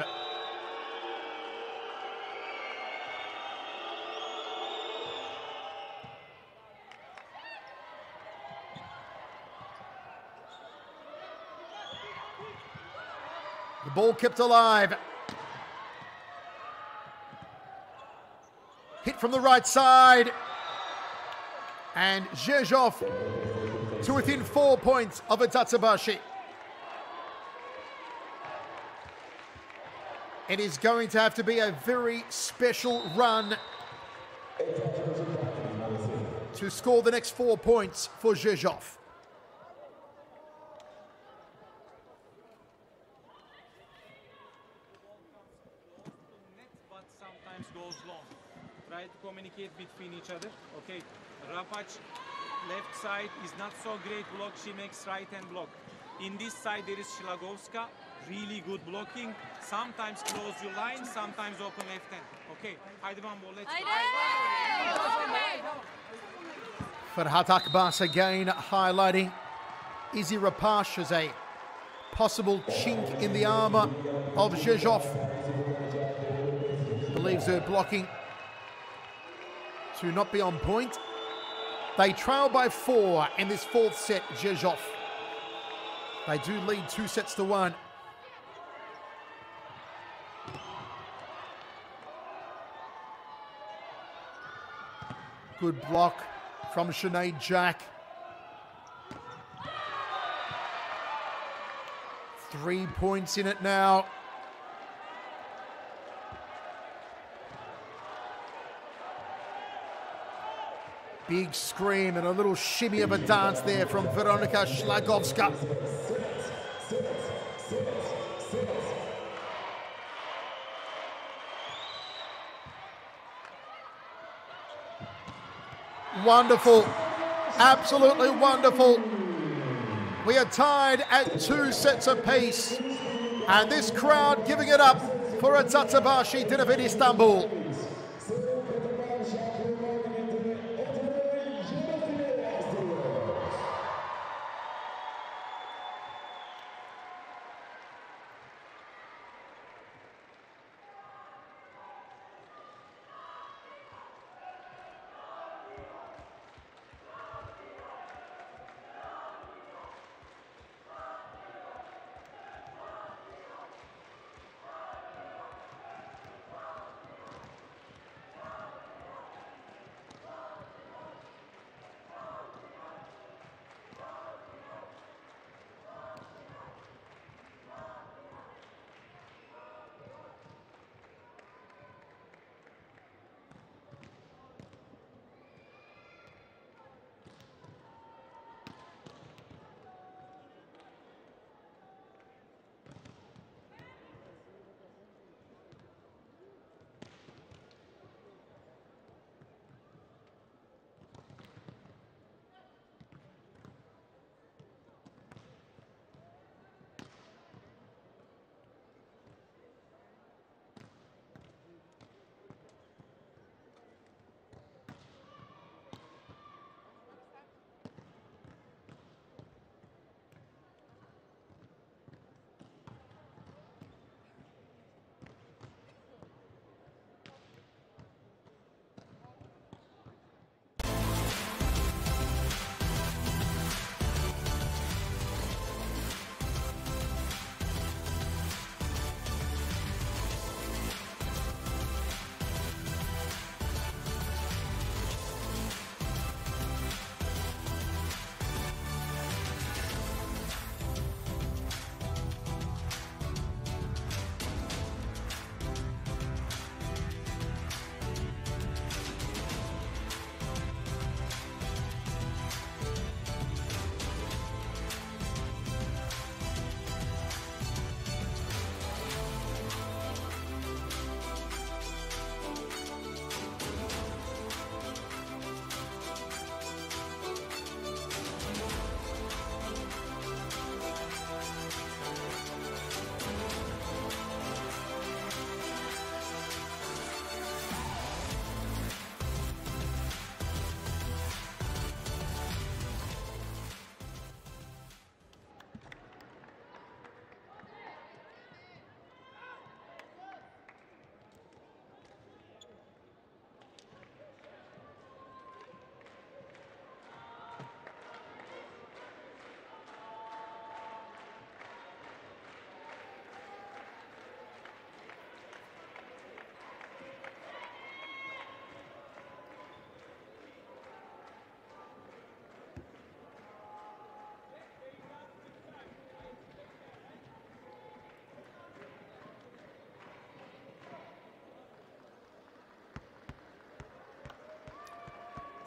Kept alive. Hit from the right side. And Rzeszów to within four points of Eczacıbaşı. It is going to have to be a very special run to score the next four points for Rzeszów. but sometimes goes long. Try to communicate between each other. Okay, Rapacz left side is not so great block. She makes right hand block. In this side there is Szlagowska, really good blocking. Sometimes close your line, sometimes open left hand. Okay, haydi one ball, let's go. Ferhat Akbaş again highlighting Izzy Rapacz as a possible chink in the armour of Rzeszów. Believes her blocking to not be on point. They trail by four in this fourth set, Rzeszów. They do lead two sets to one. Good block from Sinead Jack. Three points in it now. Big scream and a little shimmy of a dance there from Weronika Szlagowska. Wonderful. Absolutely wonderful. We are tied at two sets apiece. And this crowd giving it up for a Eczacıbaşı Dynavit Istanbul.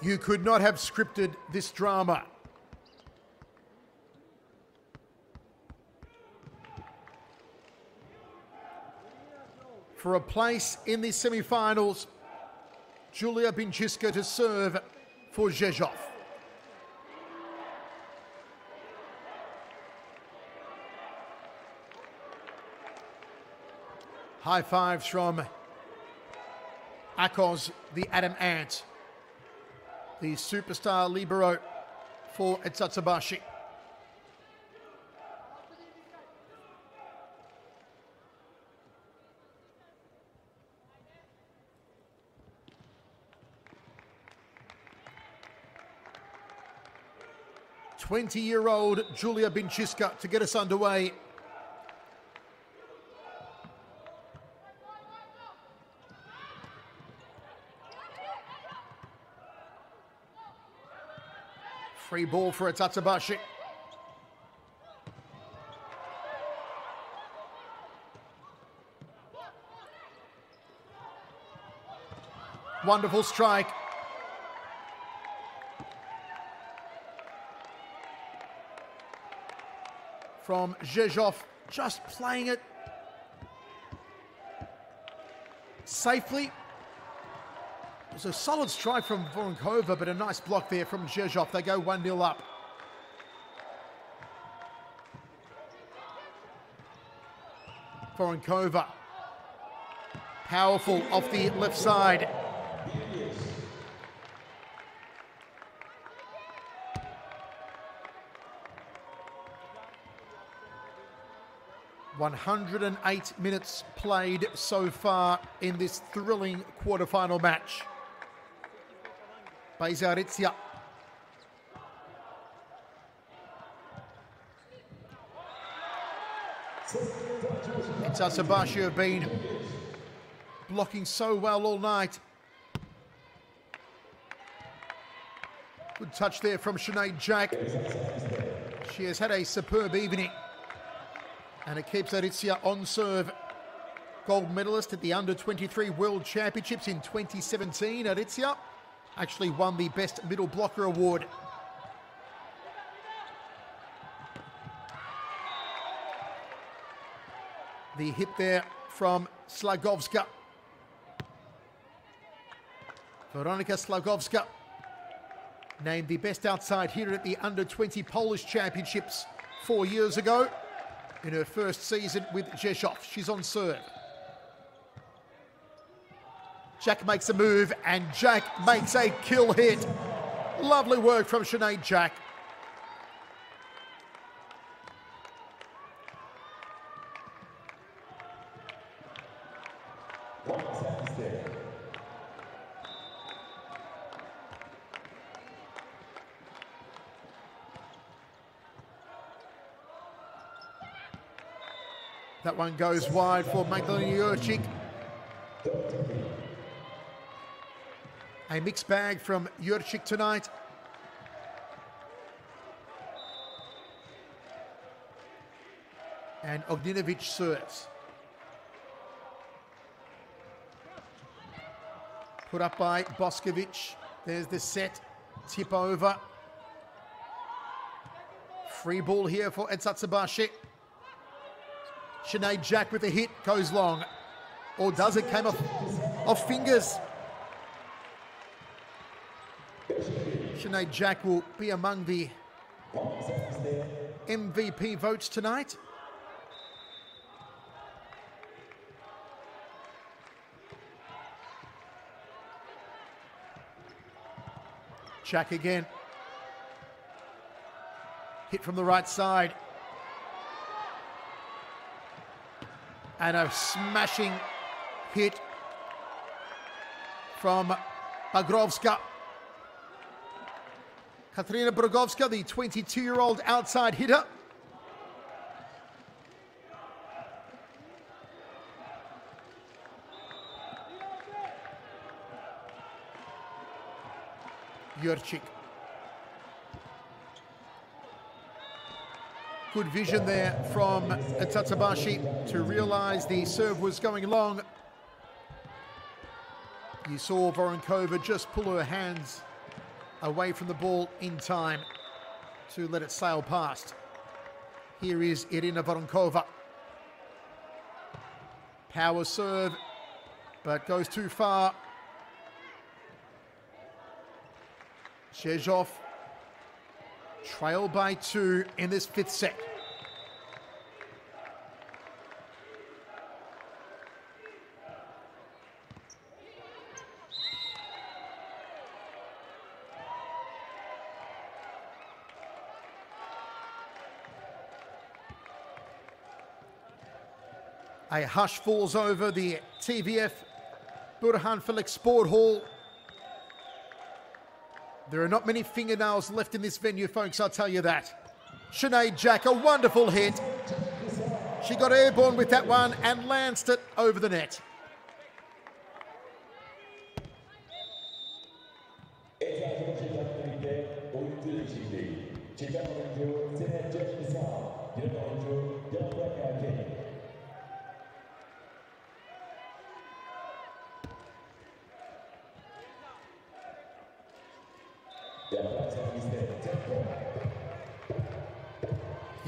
You could not have scripted this drama. For a place in the semi-finals, Julia Binchiska to serve for Rzeszów. High fives from Aköz, the Adam Ant the superstar libero for Eczacıbaşı. Twenty-year-old Julia Binchiska to get us underway. Free ball for Eczacıbaşı. Wonderful strike. From Rzeszów, just playing it safely. Was a solid strike from Voronkova, but a nice block there from Rzeszów. They go 1 0 up. Voronkova. Powerful off the left side. One hundred and eight minutes played so far in this thrilling quarterfinal match. Beyza Arıcı. It's Asabashi have been blocking so well all night. Good touch there from Sinead Jack. She has had a superb evening. And it keeps Arıcı on serve. Gold medalist at the Under 23 World Championships in 2017. Arıcı actually won the Best Middle Blocker Award. The hit there from Szlagowska. Weronika Szlagowska named the best outside hitter at the Under 20 Polish Championships four years ago in her first season with Rzeszów. She's on serve. Jack makes a move and Jack makes a kill hit. Lovely work from Sinead Jack. That one goes wide for Magdalena Jurczyk. A mixed bag from Jurczyk tonight. And Ognjenovic serves. Put up by Boskovic. There's the set. Tip over. Free ball here for Eczacıbaşı. Sinead Jack with a hit, goes long. Or does it? Came off, off fingers. Sinead Jack will be among the MVP votes tonight. Jack again. Hit from the right side. And a smashing hit from Bagrovska. Katarina Brogovska, the 22-year-old outside hitter. Jurczyk. Good vision there from Eczacıbaşı to realise the serve was going long. You saw Voronkova just pull her hands away from the ball in time to let it sail past. Here is Irina Voronkova. Power serve, but goes too far. Rzeszów trail by two in this fifth set. A hush falls over the TVF Burhan Felek Sport Hall. There are not many fingernails left in this venue, folks, I'll tell you that. Sinead Jack, a wonderful hit. She got airborne with that one and lanced it over the net.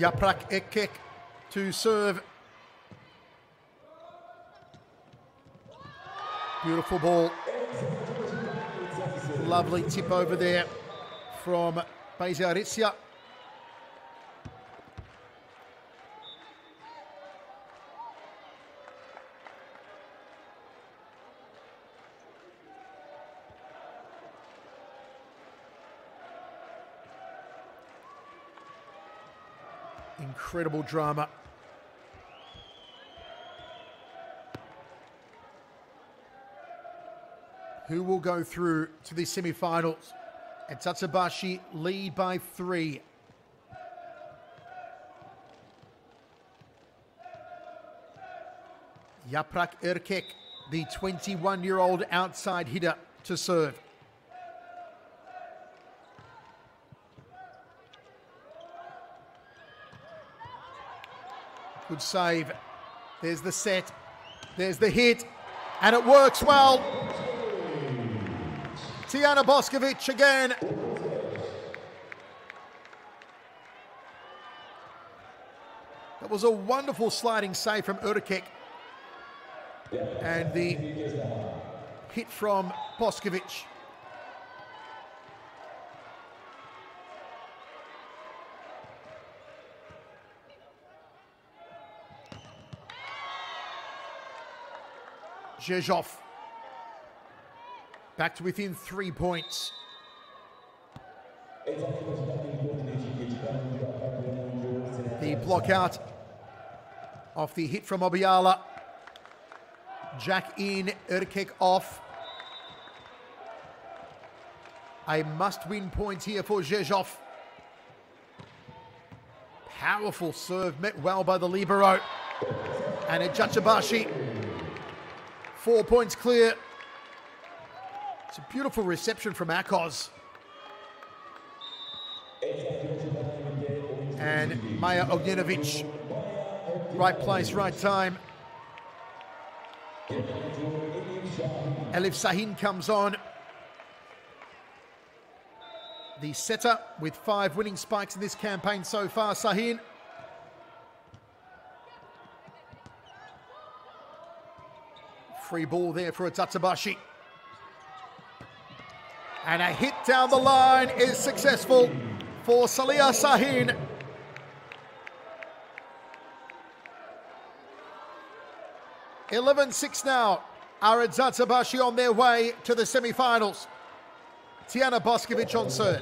Yaprak Erkek to serve. Beautiful ball. Lovely tip over there from Beyza Arıcı. Incredible drama. Who will go through to the semi-finals? And Eczacıbaşı lead by three. Yaprak Erkek, the 21-year-old outside hitter to serve. Good save. There's the set. There's the hit. And it works well. Tijana Boskovic again. That was a wonderful sliding save from Erkek. And the hit from Boskovic. Rzeszów. Back to within three points. The block out off the hit from Obiała. Jack in, Erkek off. A must win point here for Rzeszów. Powerful serve met well by the Libero. And a Eczacıbaşı. Four points clear. It's a beautiful reception from Aköz. And Maja Ognjenovic. Right place, right time. Elif Sahin comes on. The setter with five winning spikes in this campaign so far, Sahin. Free ball there for Eczacıbaşı. And a hit down the line is successful for Salia Sahin. Eleven six now. Are Eczacıbaşı on their way to the semi-finals. Tijana Boskovic on serve.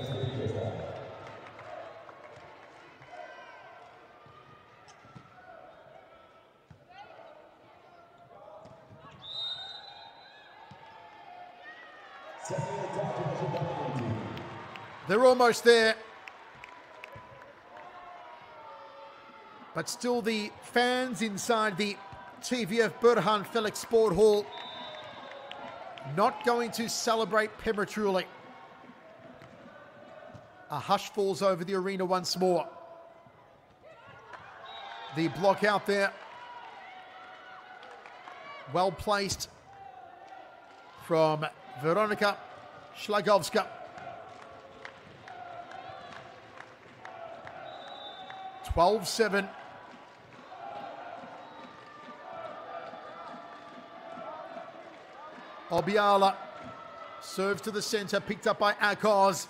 They're almost there. But still the fans inside the TVF Burhan Felek Sport Hall not going to celebrate prematurely. A hush falls over the arena once more. The block out there. Well placed from Weronika Szlagowska. Twelve seven. Obiała serves to the centre, picked up by Aköz.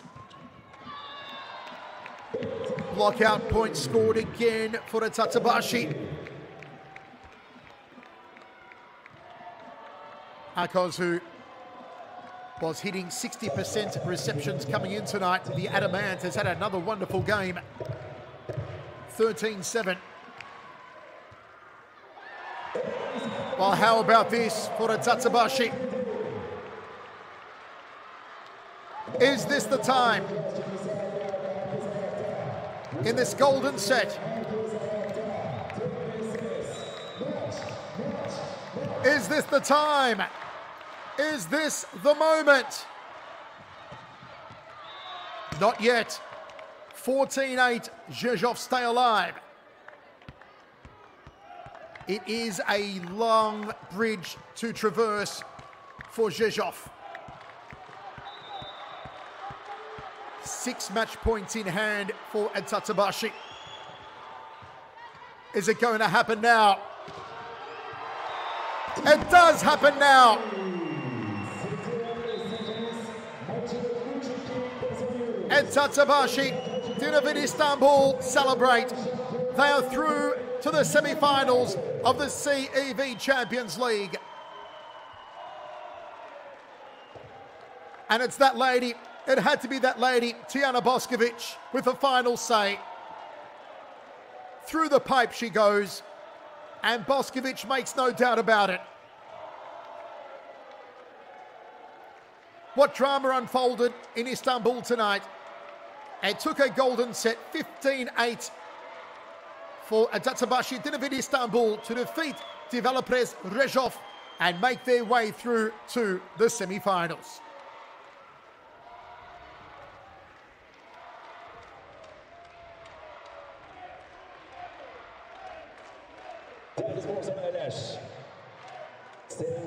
Blockout point scored again for Eczacıbaşı. Aköz, who was hitting 60% receptions coming in tonight. The Adamant has had another wonderful game. 13 7. Well, how about this for Eczacıbaşı? Is this the time? In this golden set. Is this the time? Is this the moment? Not yet. 14-8, Rzeszów stay alive. It is a long bridge to traverse for Rzeszów. Six match points in hand for Eczacıbaşı. Is it going to happen now? It does happen now. And Dynavit Istanbul celebrate. They are through to the semi-finals of the CEV Champions League. And it's that lady, it had to be that lady, Tijana Boskovic, with the final say. Through the pipe she goes, and Boskovic makes no doubt about it. What drama unfolded in Istanbul tonight? It took a golden set 15-8 for Eczacıbaşı Dynavit Istanbul to defeat Developres Rzeszów and make their way through to the semi-finals.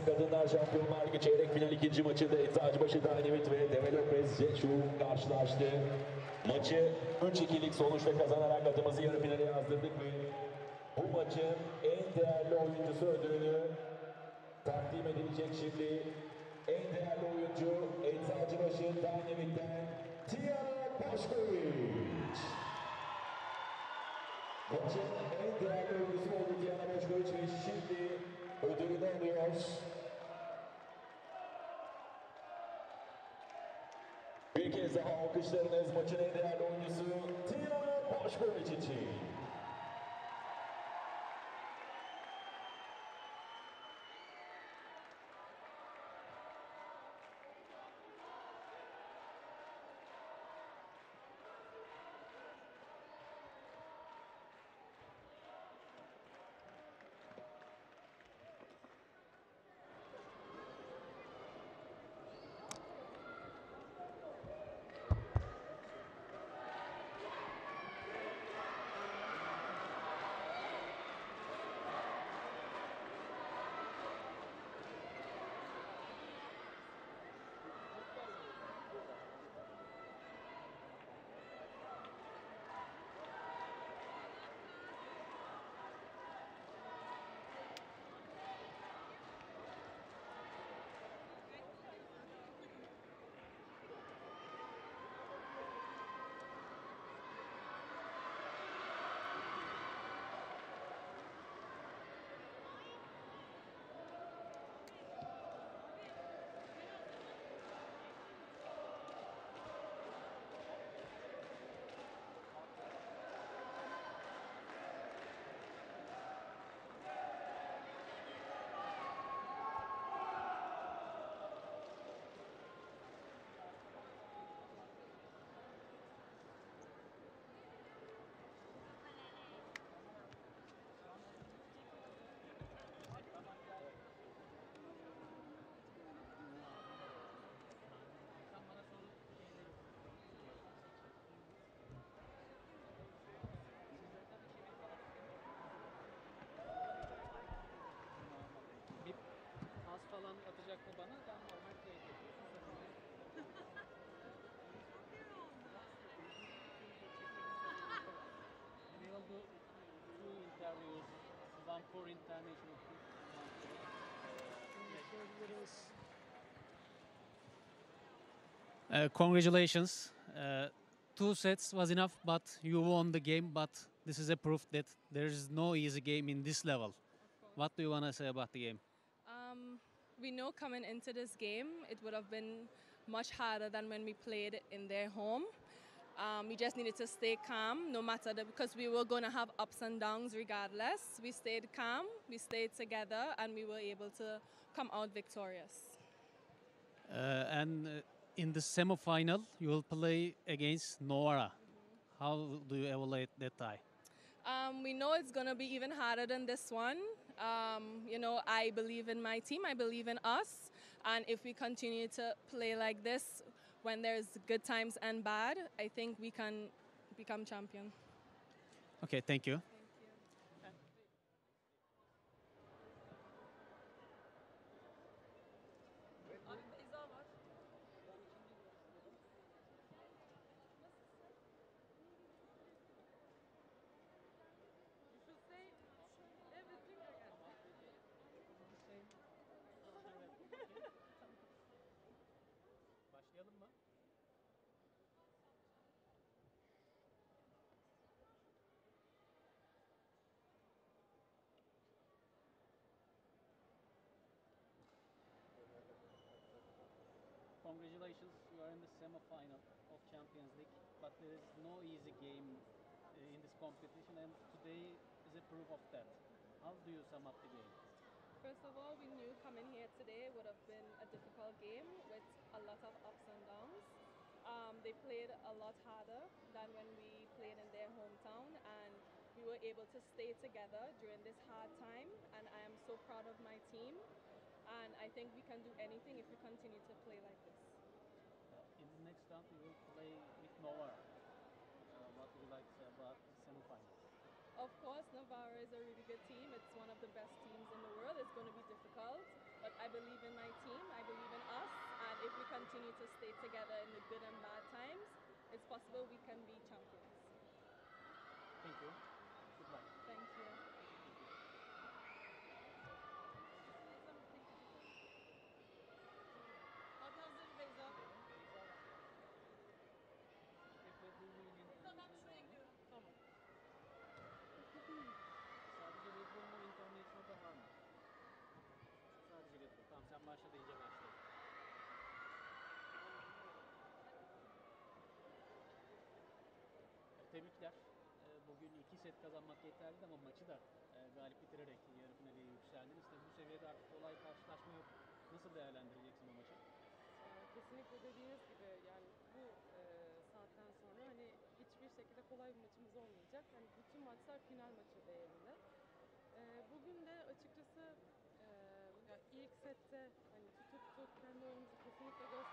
Kadınlar Şampiyonlar Ligi çeyrek final ikinci maçında Eczacıbaşı Dynavit ve karşılaştı. Maçı 3-2'lik sonuçla kazanarak adımızı yarı finale yazdırdık ve bu maçın en değerli oyuncusu ödülünü takdim edilecek şimdi. En değerli oyuncu Eczacıbaşı Dynamit'ten Tiana Paşkoviç. Maçın en değerli oyuncusu oldu Diana Boşkoviç ve şimdi ödülünü alıyor. Bir kez daha alkışlarınız maçın en değerli oyuncusu Tiana Boşkoviç için. Uh, congratulations. Uh, two sets was enough, but you won the game. But this is a proof that there is no easy game in this level. What do you want to say about the game? Um, we know coming into this game, it would have been much harder than when we played in their home. Um, we just needed to stay calm no matter the, because we were going to have ups and downs regardless. We stayed calm, we stayed together, and we were able to come out victorious. Uh, and uh, in the semi-final, you will play against Novara. How do you evaluate that tie? Um, we know it's going to be even harder than this one. Um, you know, I believe in my team, I believe in us. And if we continue to play like this, when there's good times and bad, I think we can become champion. Okay, thank you. Congratulations, you are in the semi-final of Champions League, but there is no easy game uh, in this competition, and today is a proof of that. How do you sum up the game? First of all, we knew coming here today would have been a difficult game with a lot of ups and downs. Um, they played a lot harder than when we played in their hometown, and we were able to stay together during this hard time. And I am so proud of my team, and I think we can do anything if we continue to play like this. Uh, in the next round, we will play with Novara. Uh, what would you like to say about the semi-final? Of course, Novara is a really good team. It's one of the best teams in the world. It's going to be difficult, but I believe in my team. I believe in us, and if we continue to stay together in the good and bad times, it's possible we can be champions. Thank you. Tebrikler. E, Bugün iki set kazanmak yeterliydi ama maçı da e, galip bitirerek yarı finale yükseldiniz. Tabii bu seviyede artık kolay karşılaşma yok. Nasıl değerlendireceksin o maçı? Ee, Kesinlikle dediğiniz gibi yani bu e, saatten sonra hani hiçbir şekilde kolay bir maçımız olmayacak. Hani bütün maçlar final maçı değerinde. Ee, bugün de açıkçası e, ilk sette hani tutup tutup kendi oyunumuzu kesinlikle gösteremedik.